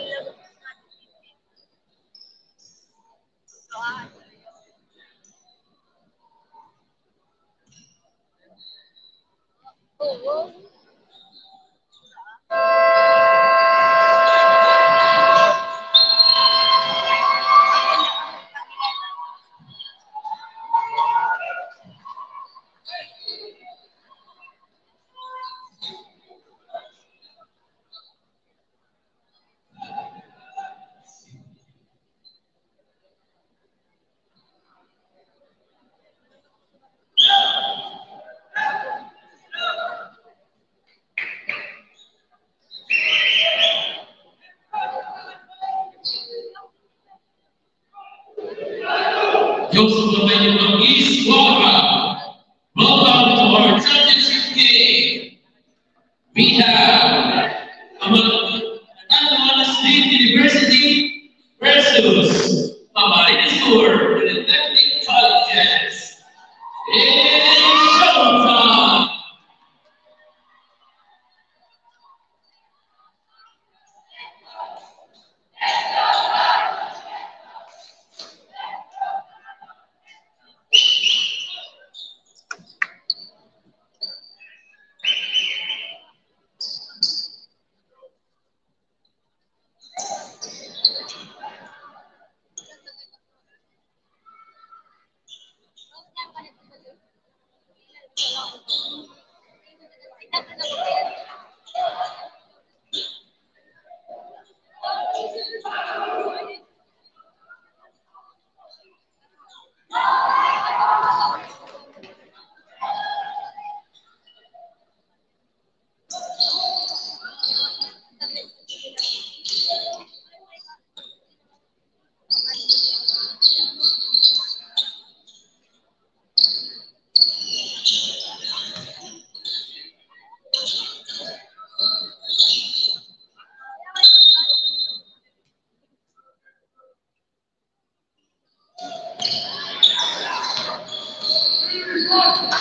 available. todos os Oh,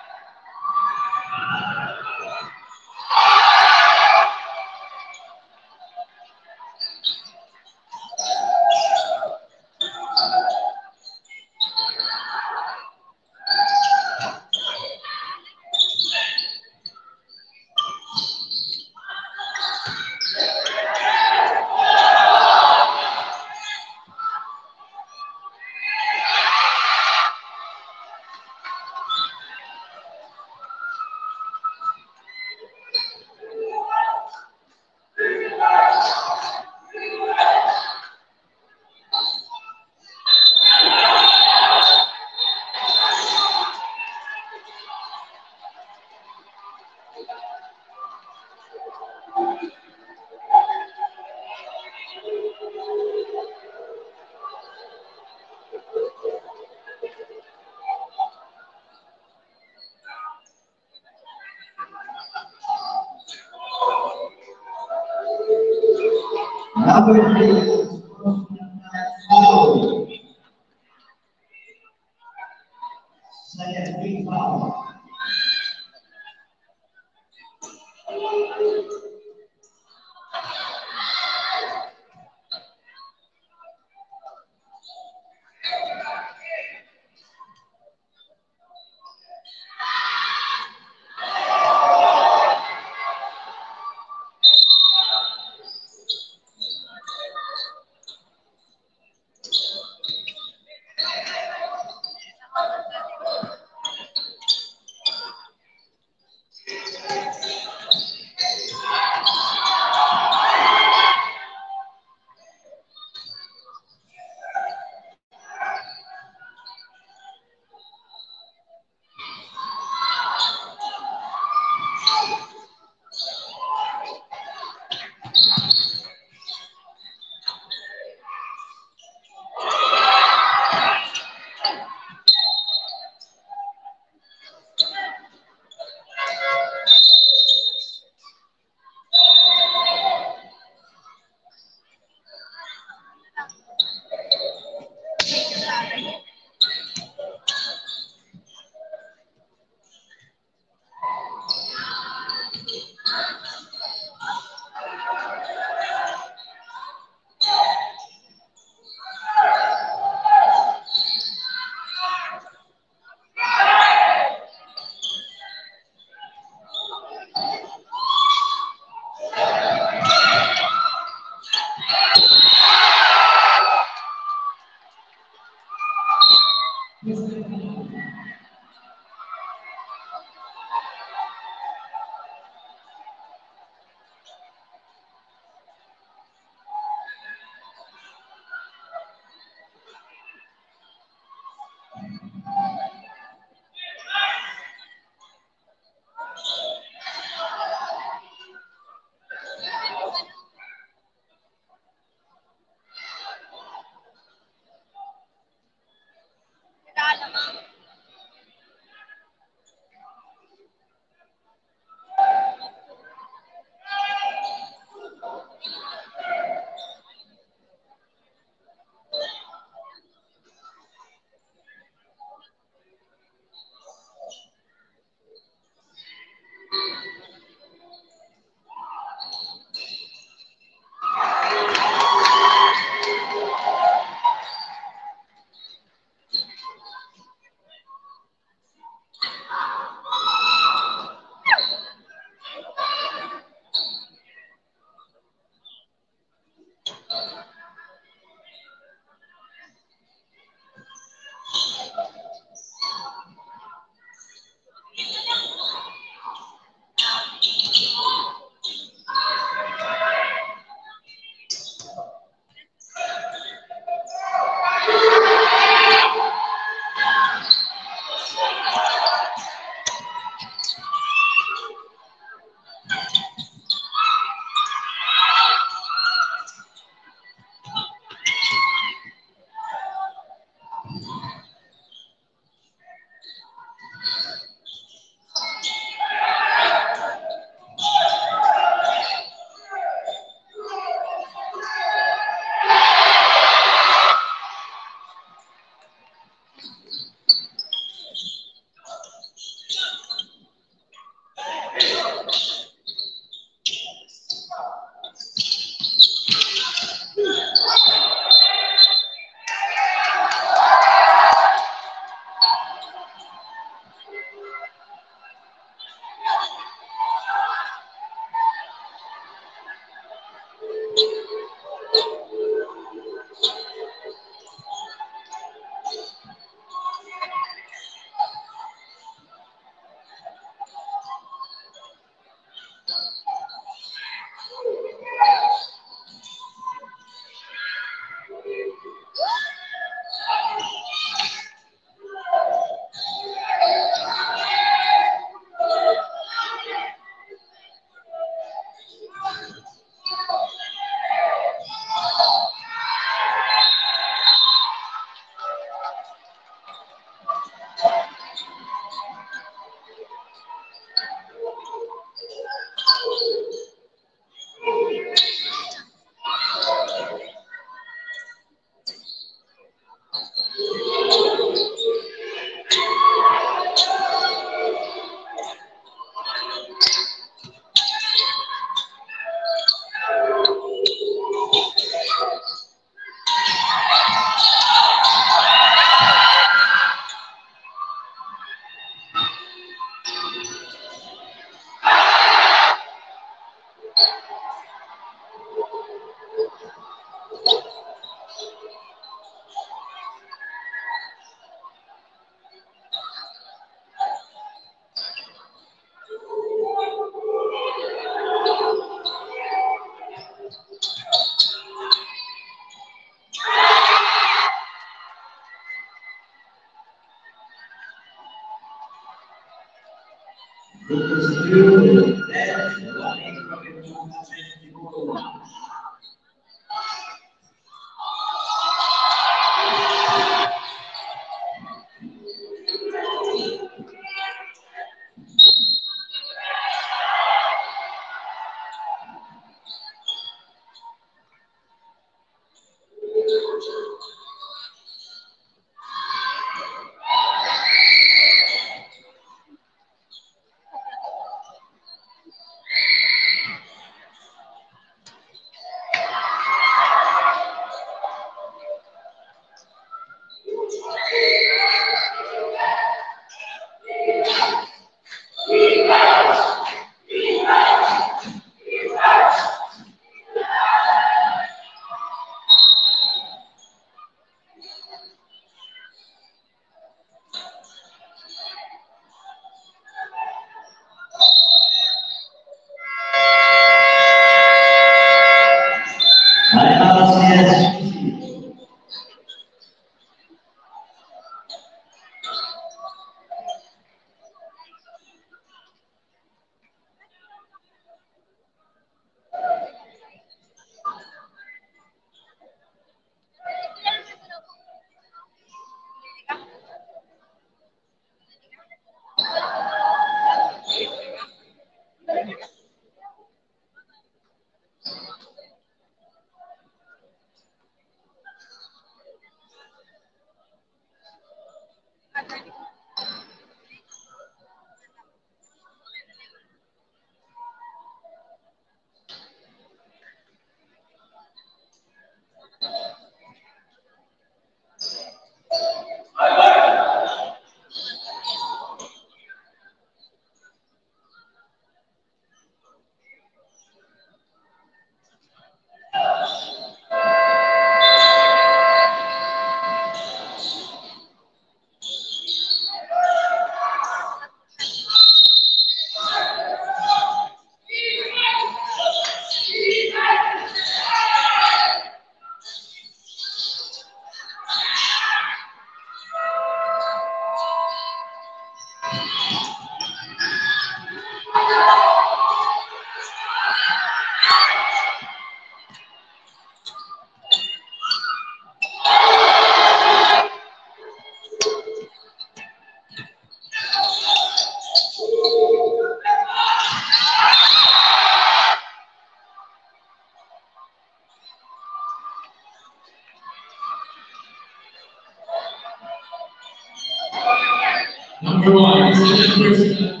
Number one, second person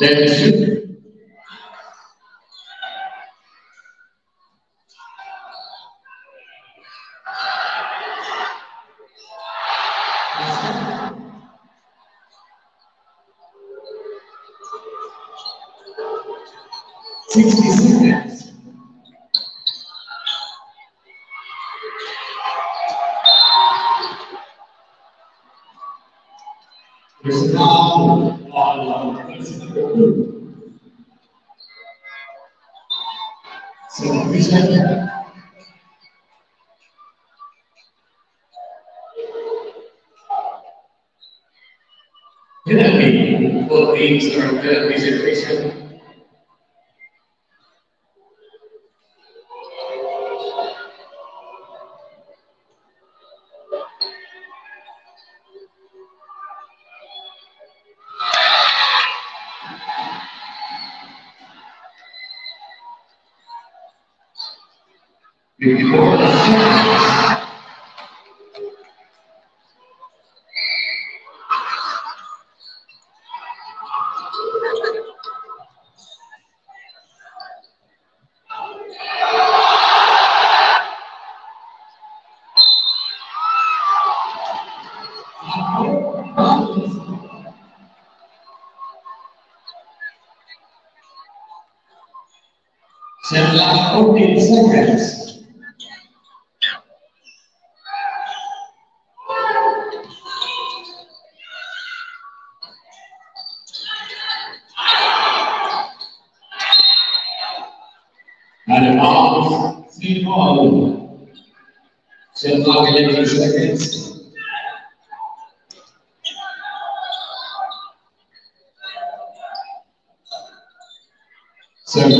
Yes. people and about three more shall not electric seconds. So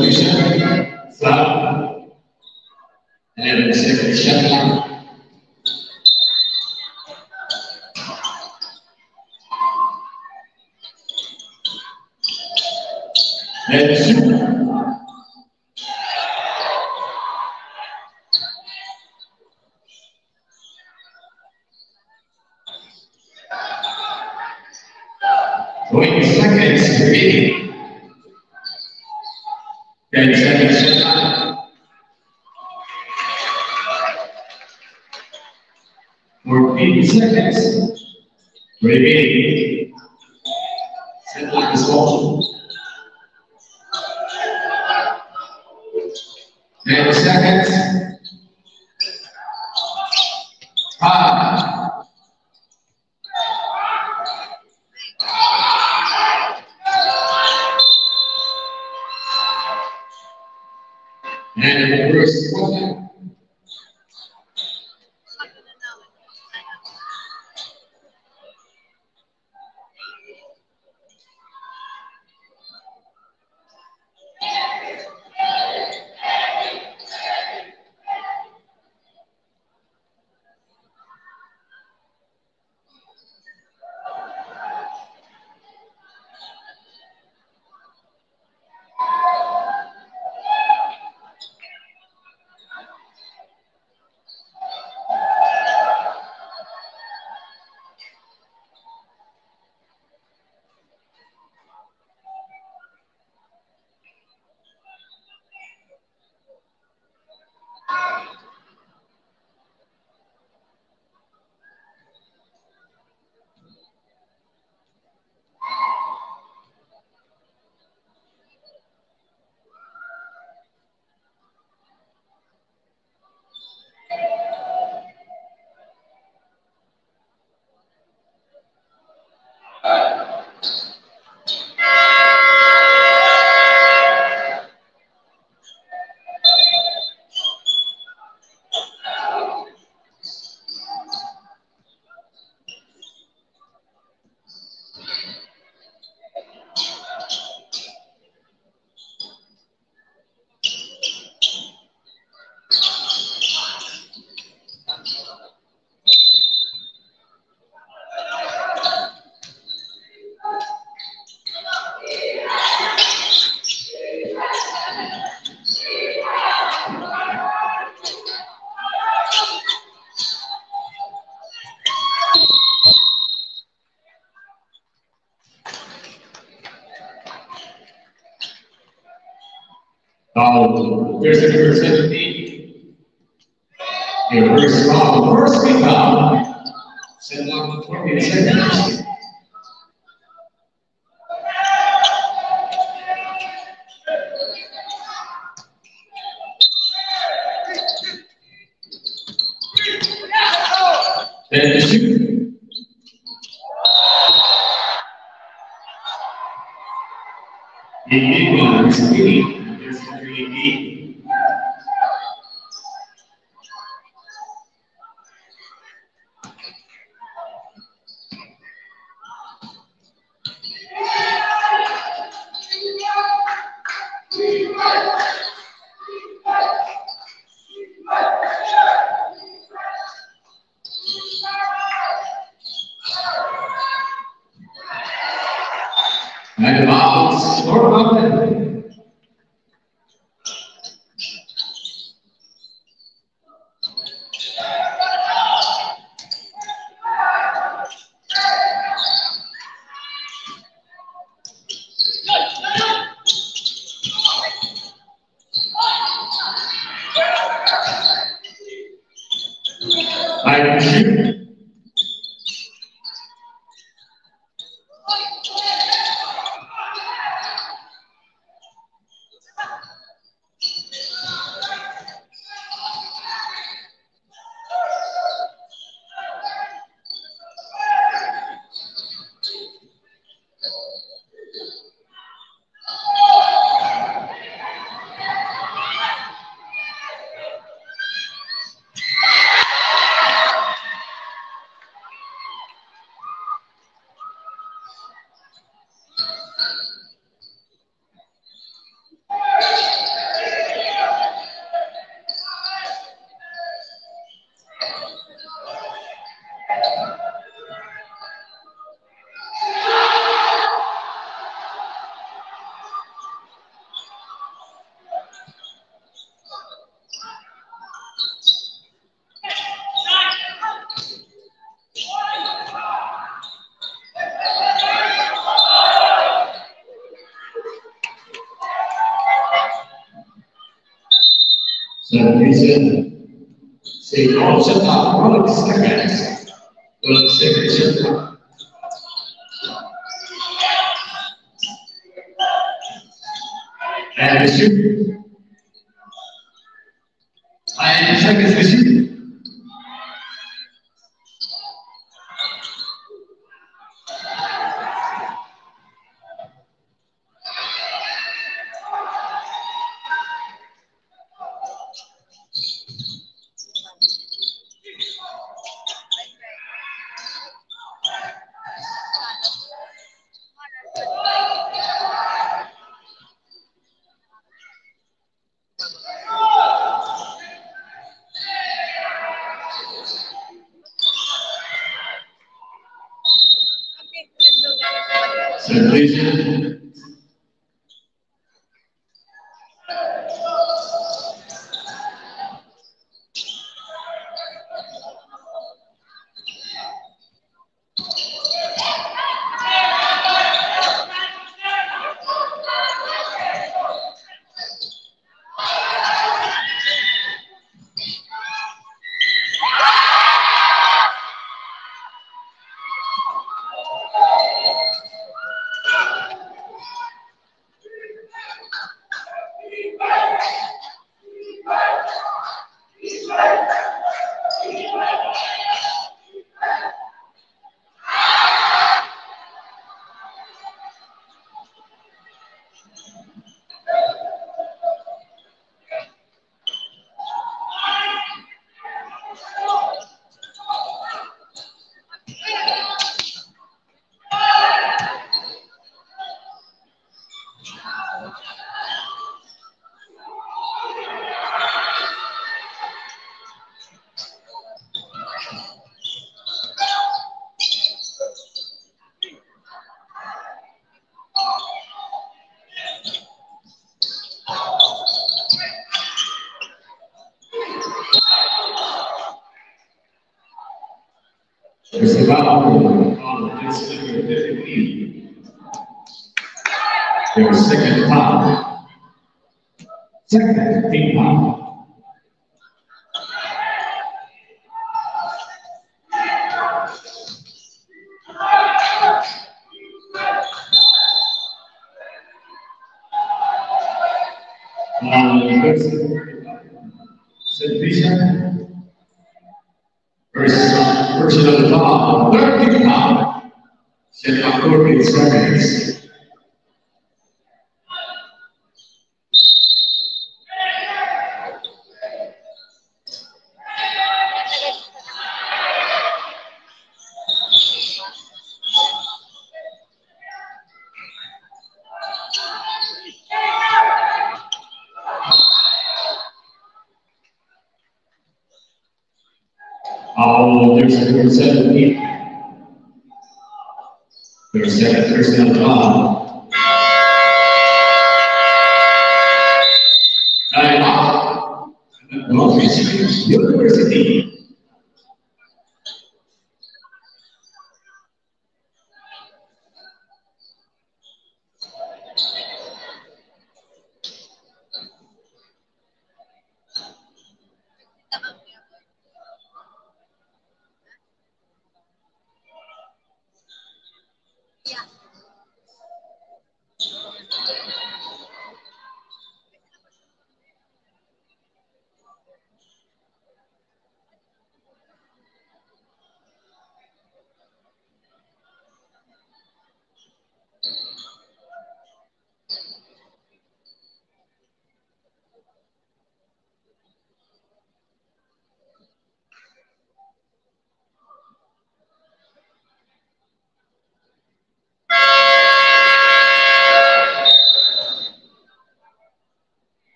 Muy bien.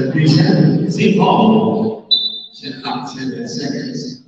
the patient is involved. Check out 10 seconds.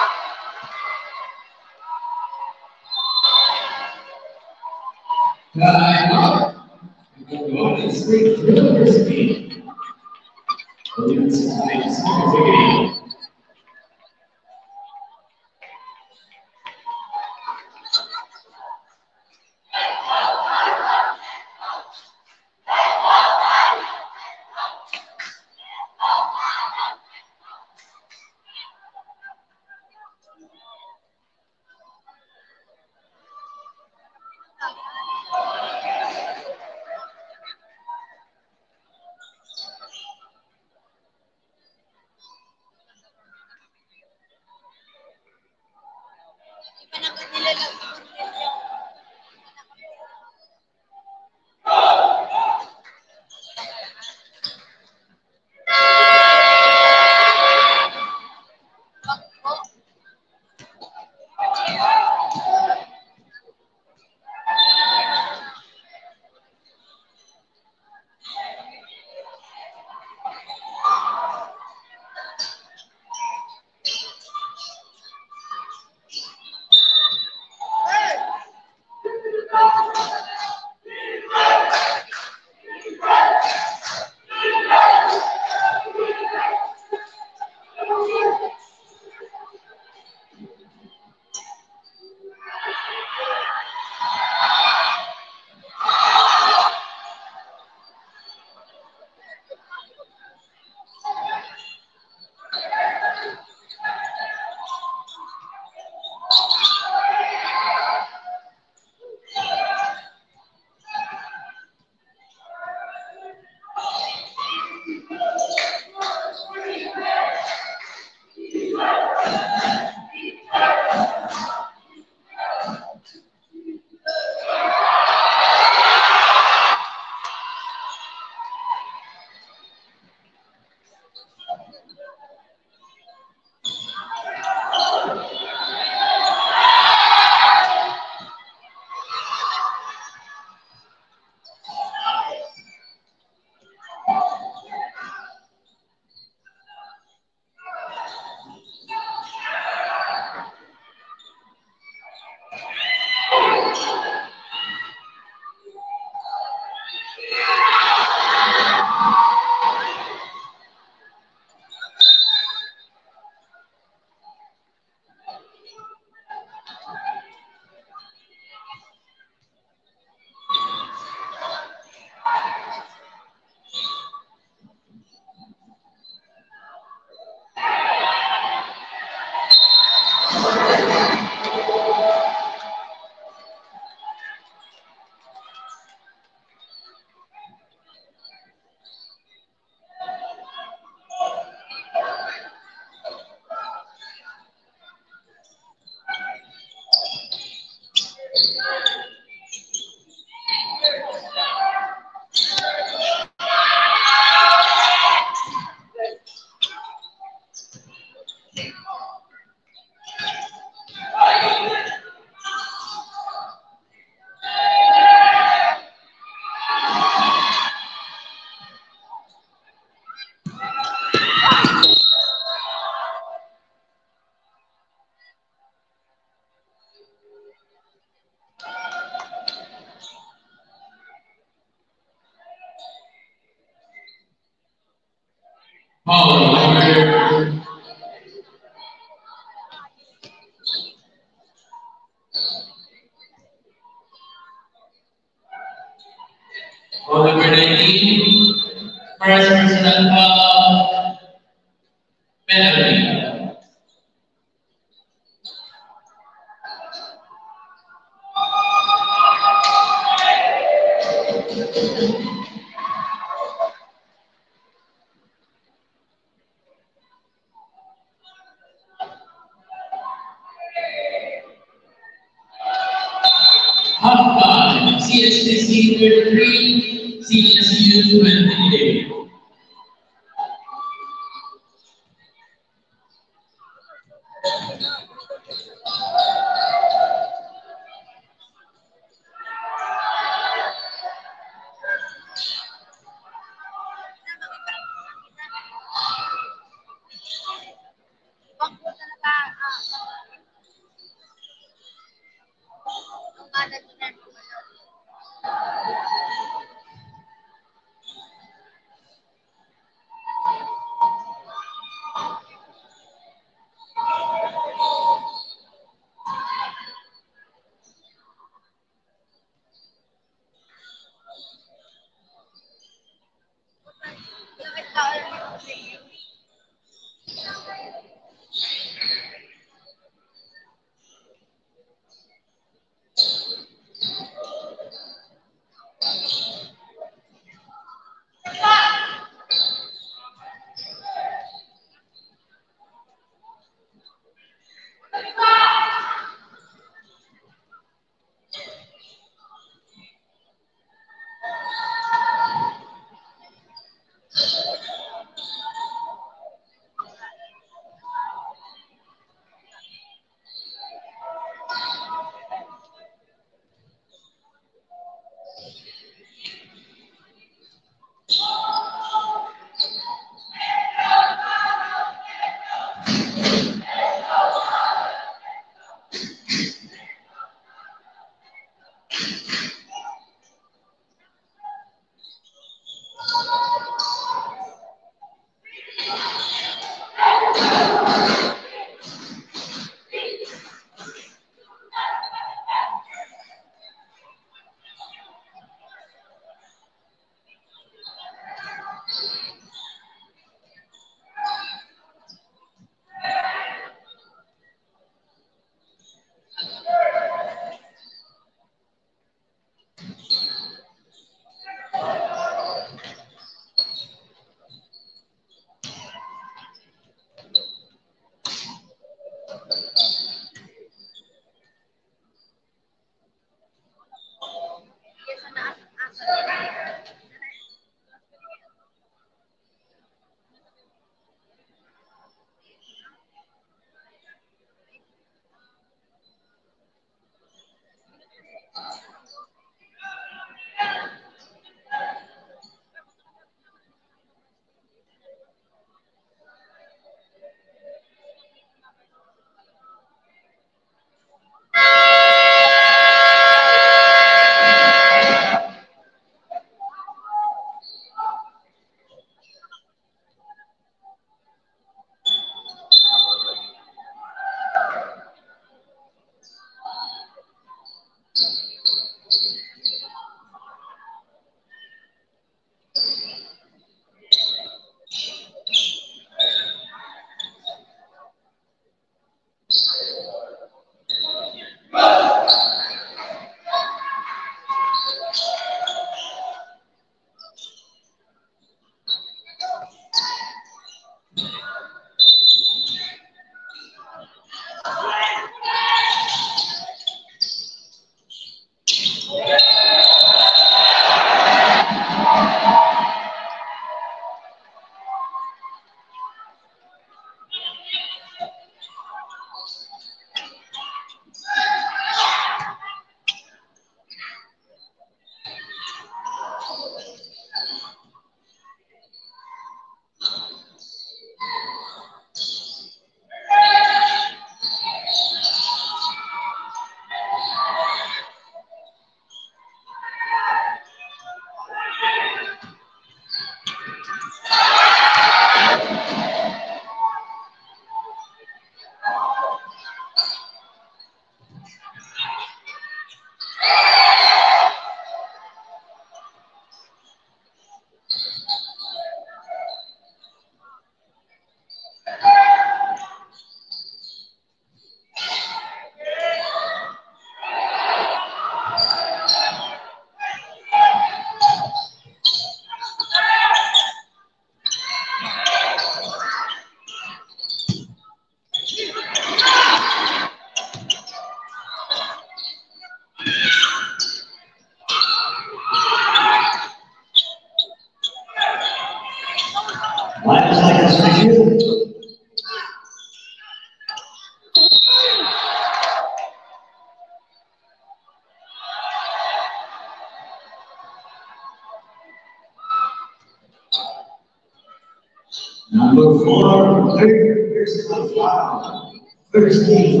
Number four, third personal foul. First team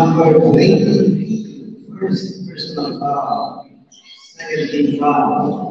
Number 20, first personal foul. Second team foul.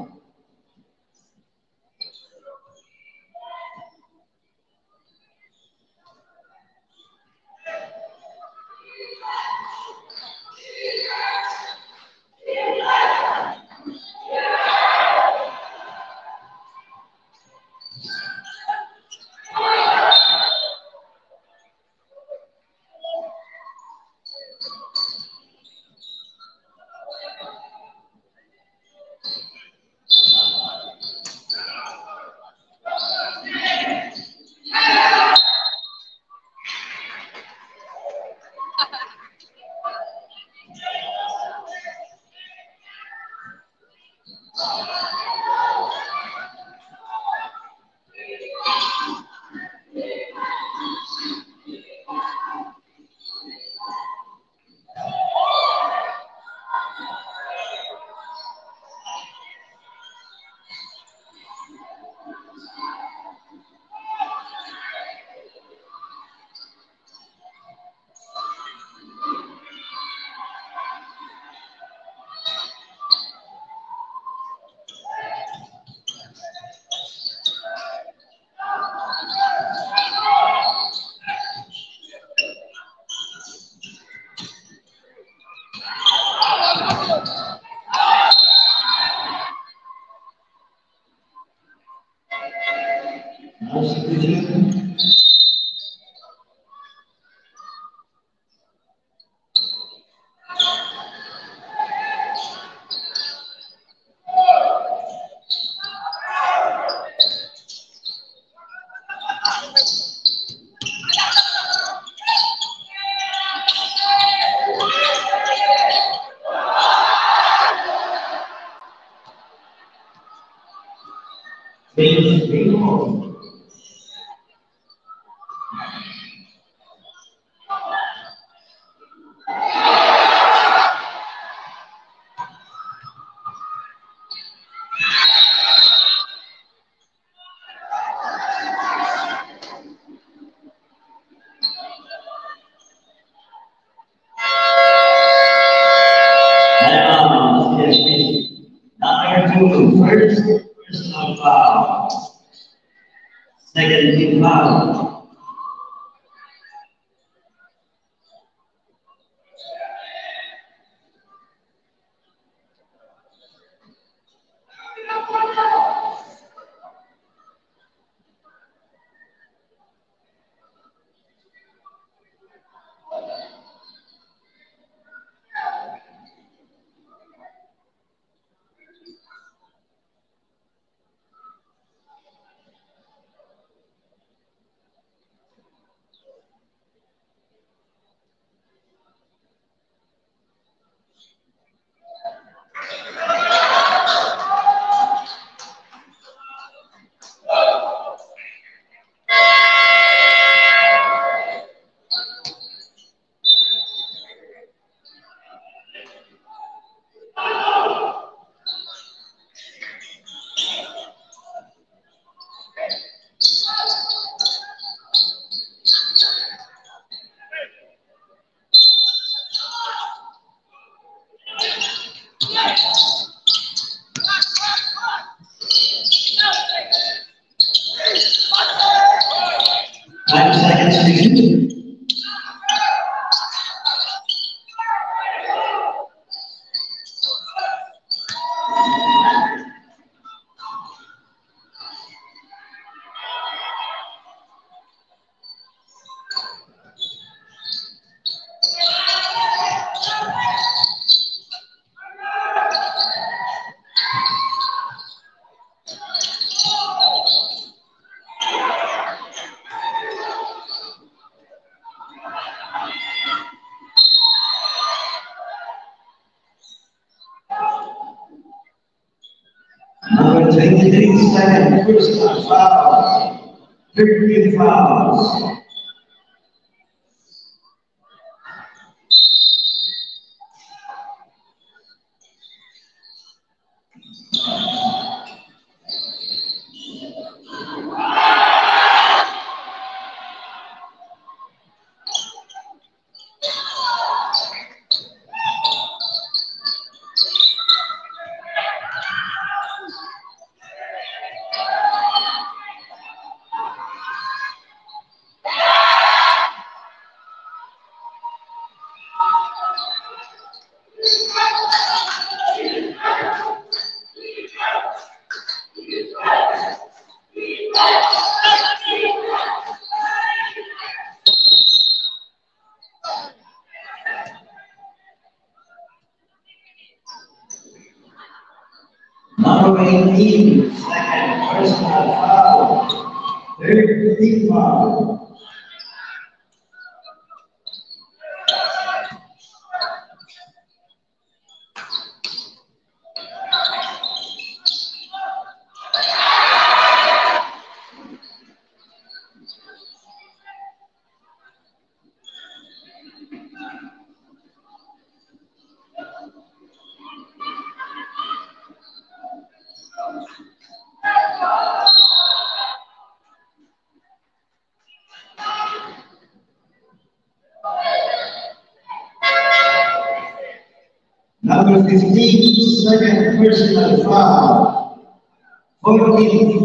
15, second personal foul, 14,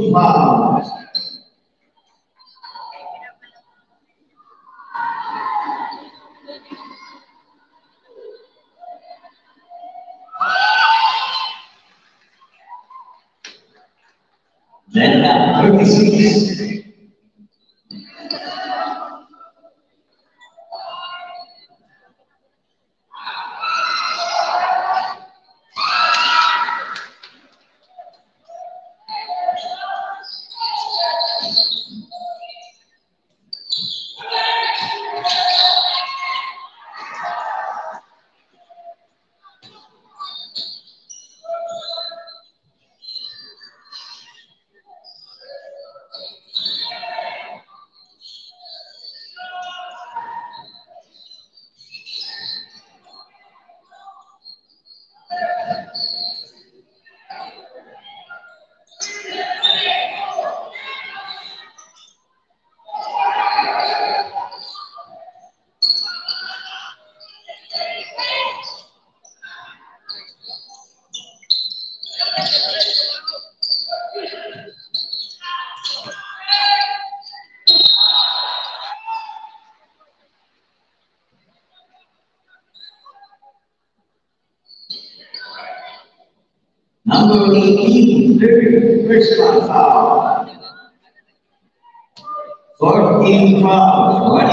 Fourteen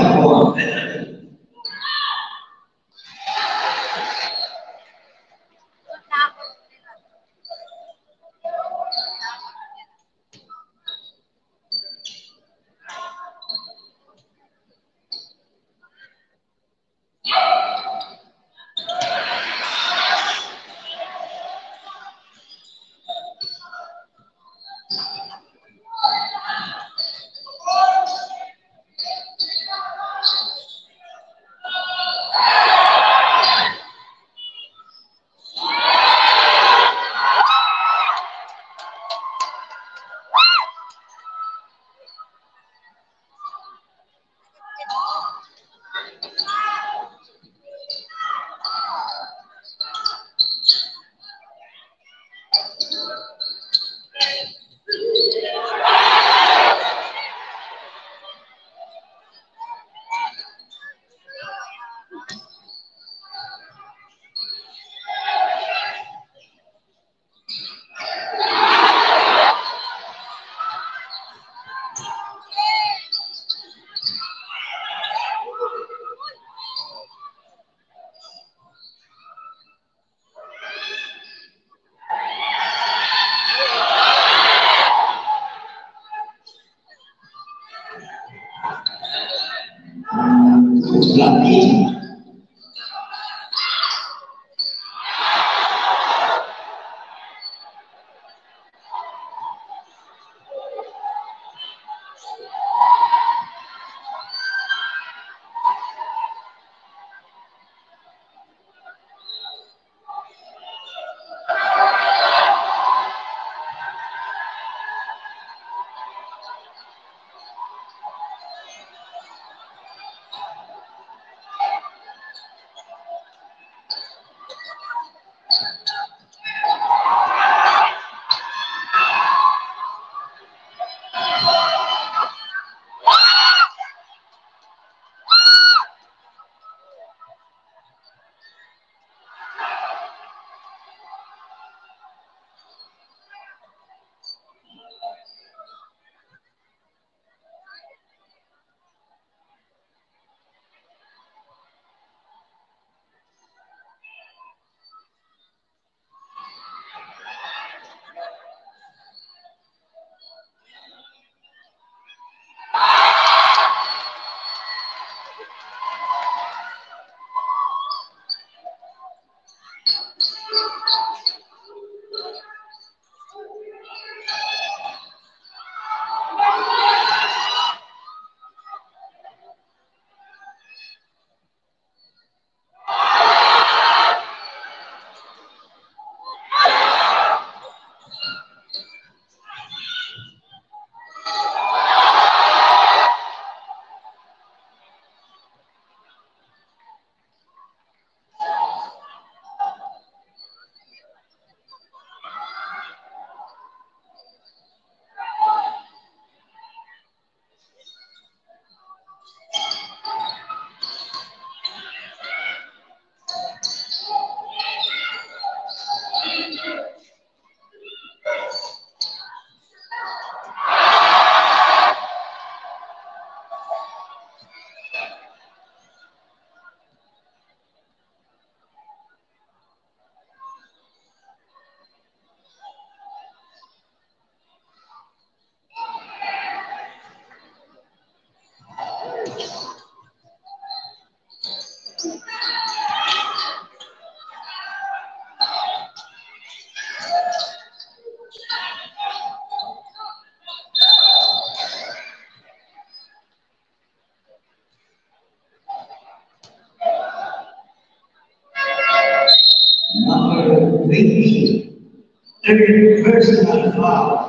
third personal foul. Penalty.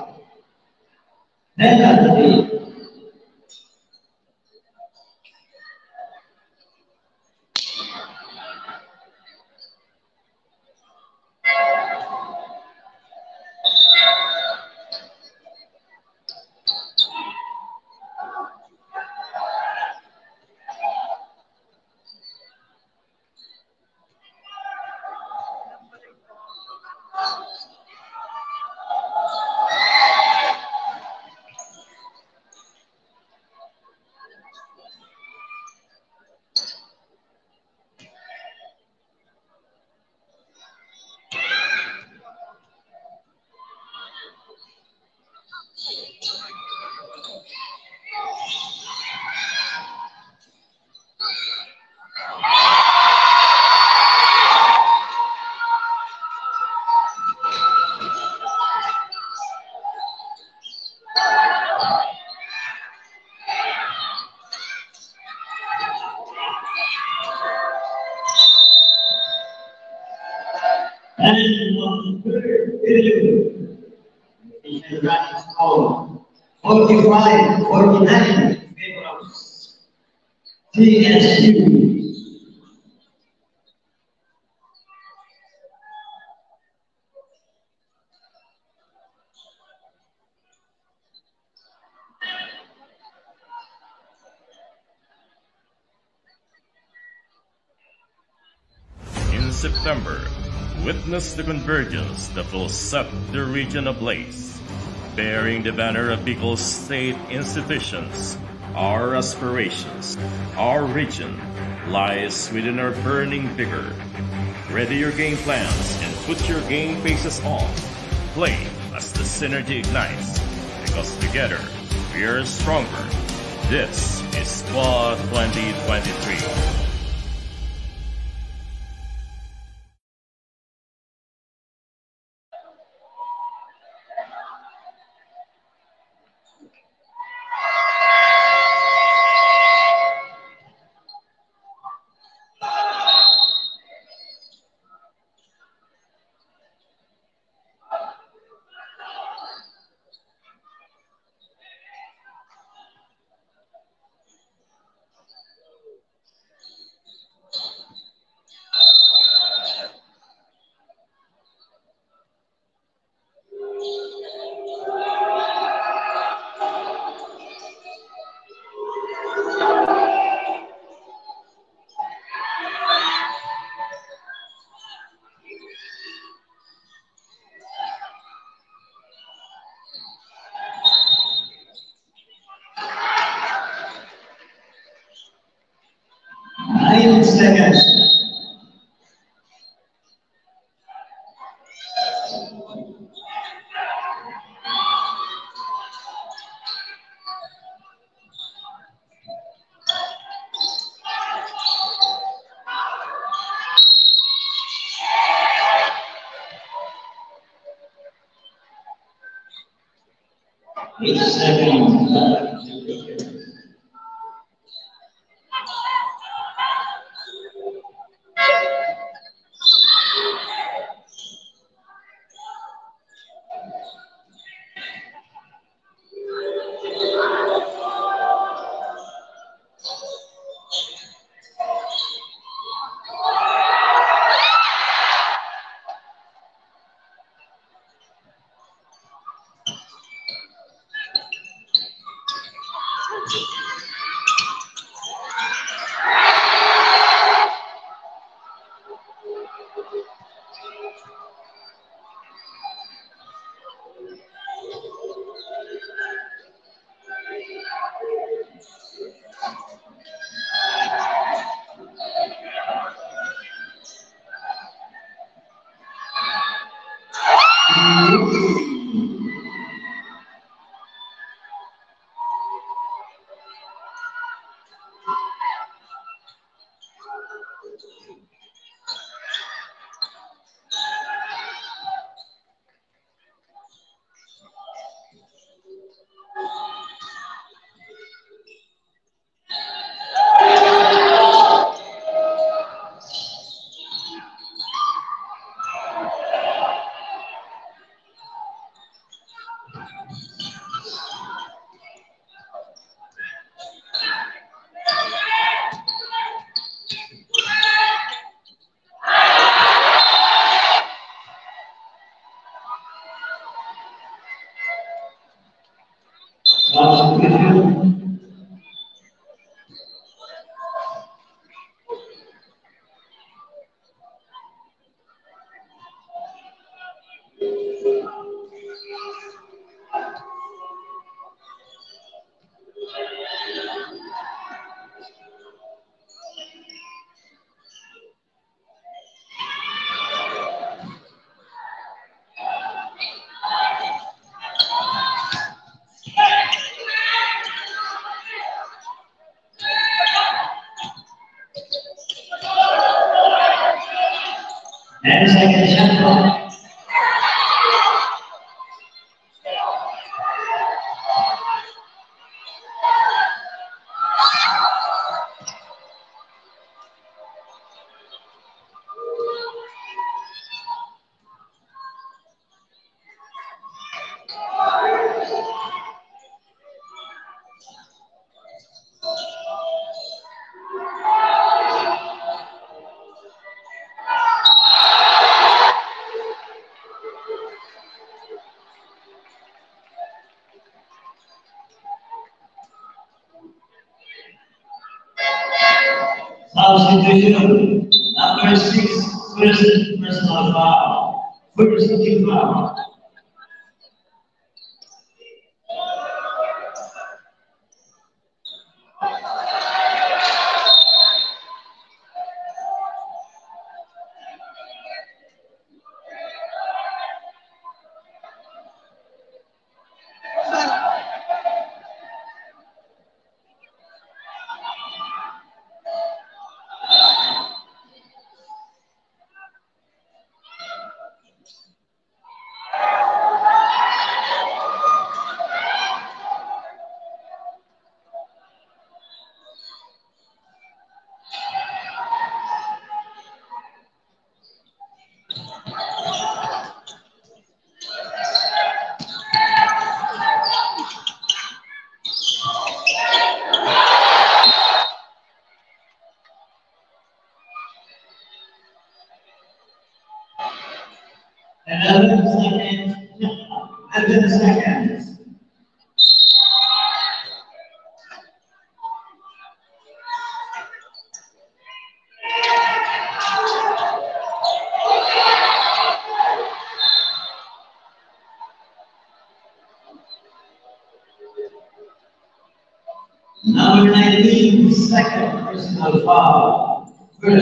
The convergence that will set the region ablaze. Bearing the banner of Bicol state institutions, our aspirations, our region lies within our burning vigor. Ready your game plans and put your game faces on. Play as the synergy ignites, because together we are stronger. This is SCUAA 2023. incentivar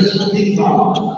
grande potencial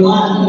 Number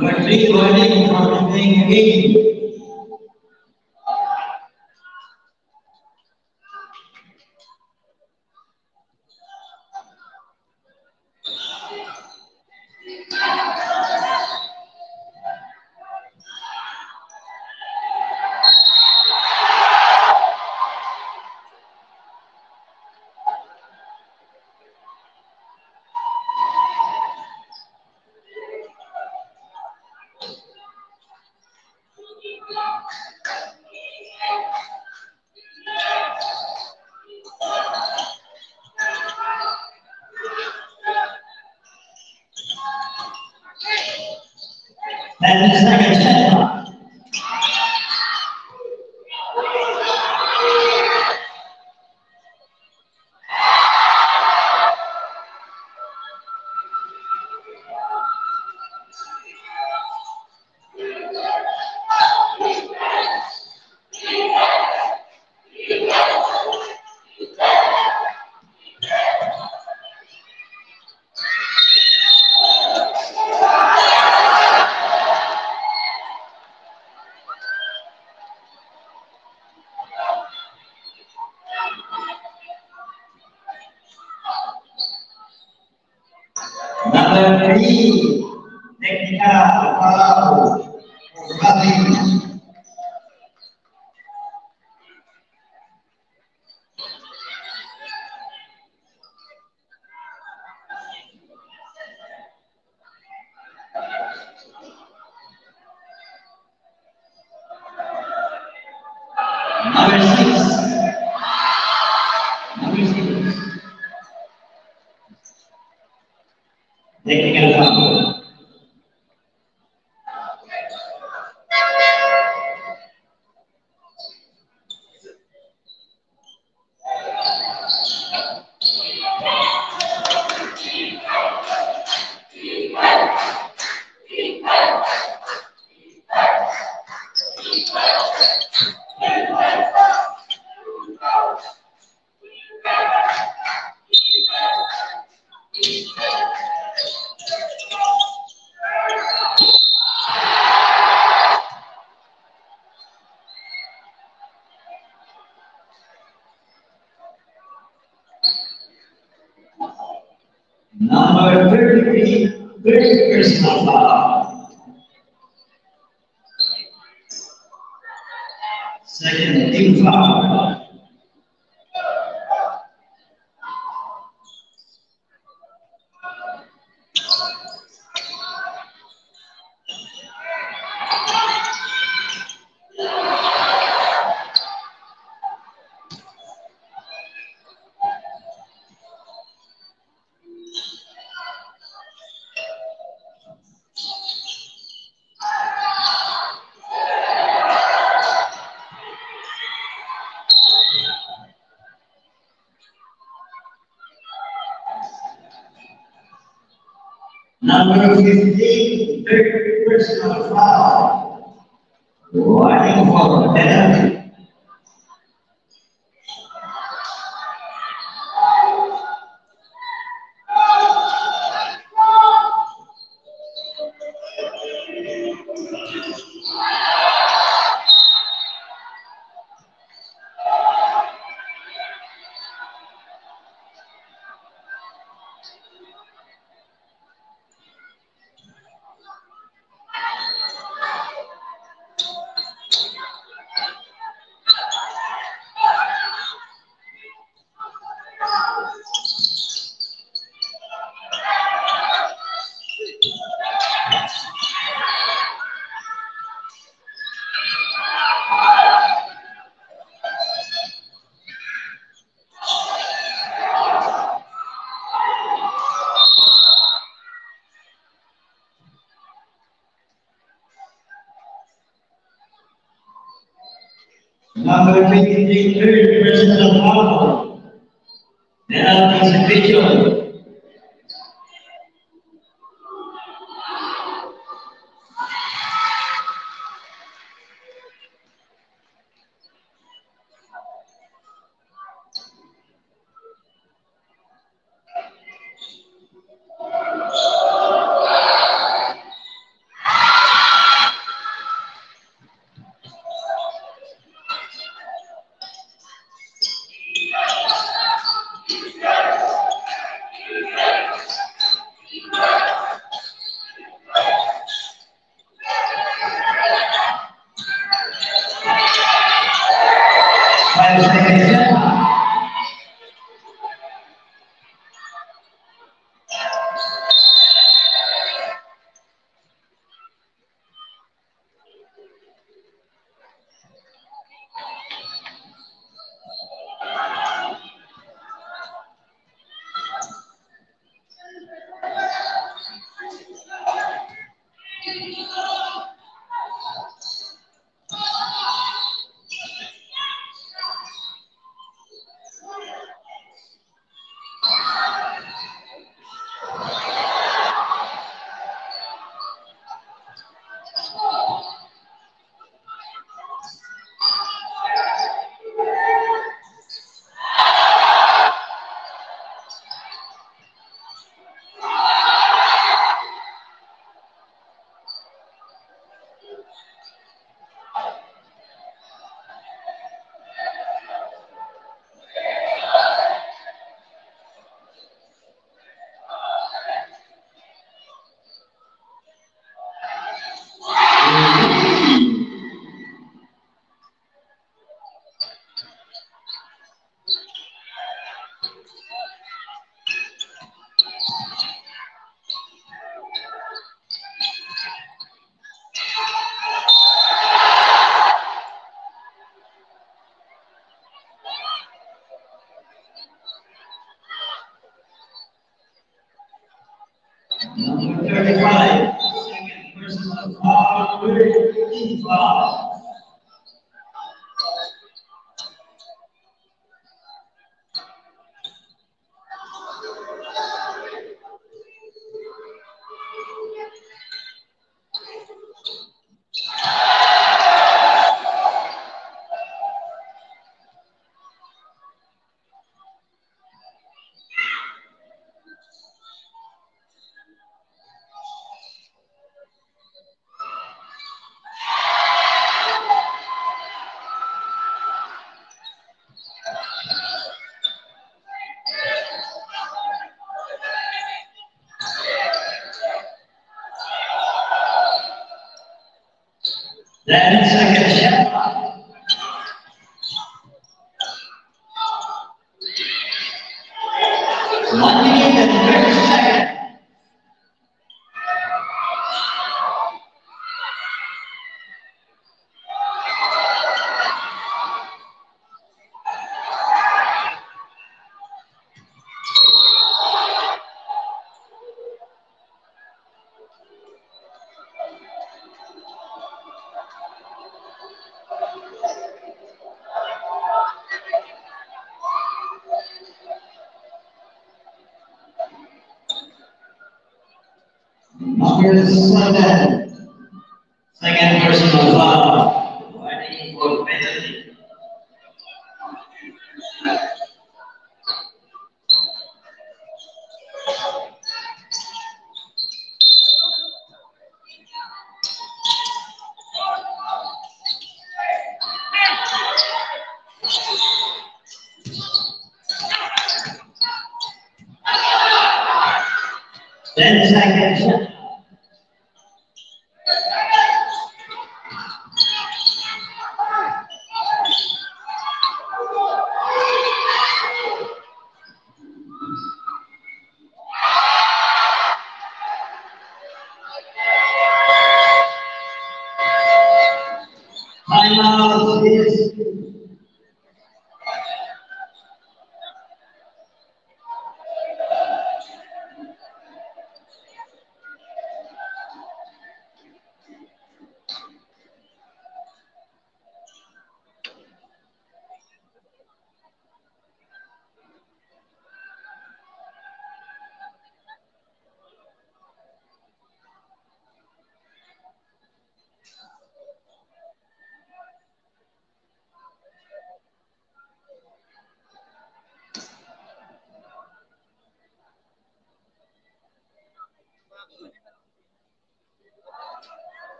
Three, warning from playing again.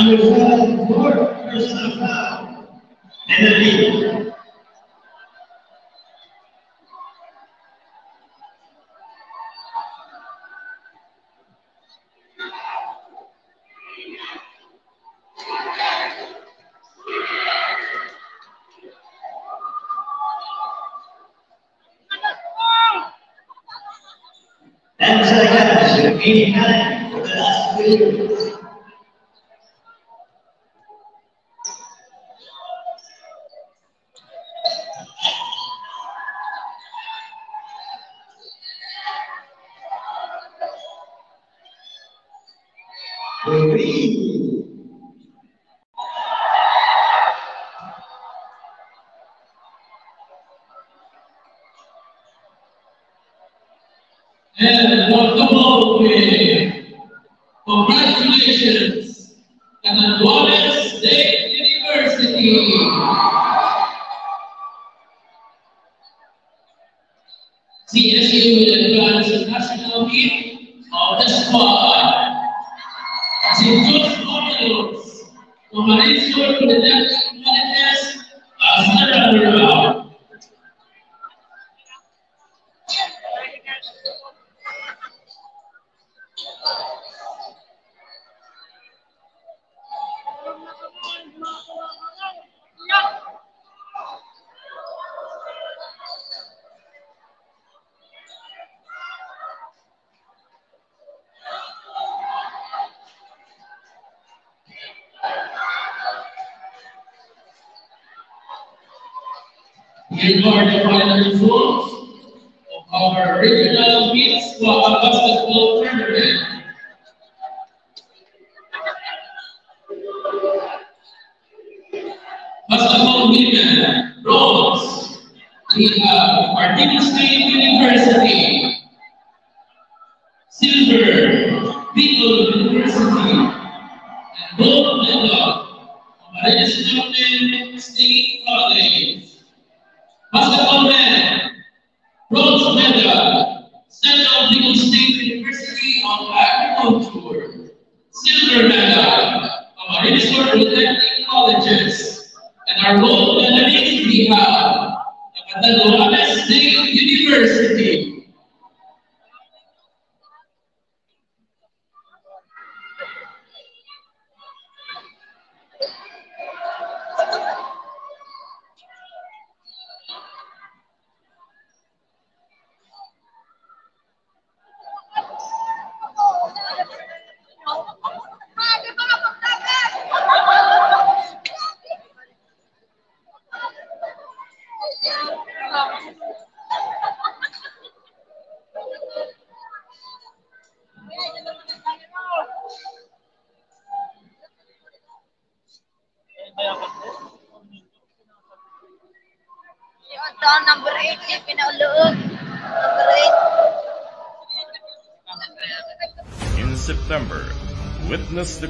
Number seven, fourth personal foul.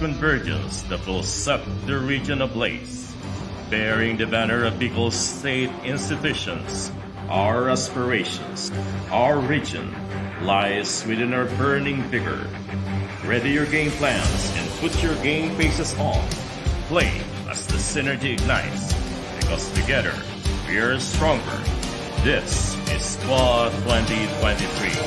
Convergence that will set the region ablaze. Bearing the banner of Bicol State institutions, our aspirations, our region lies within our burning vigor. Ready your game plans and put your game faces on. Play as the synergy ignites, because together we are stronger. This is SCUAA 2023.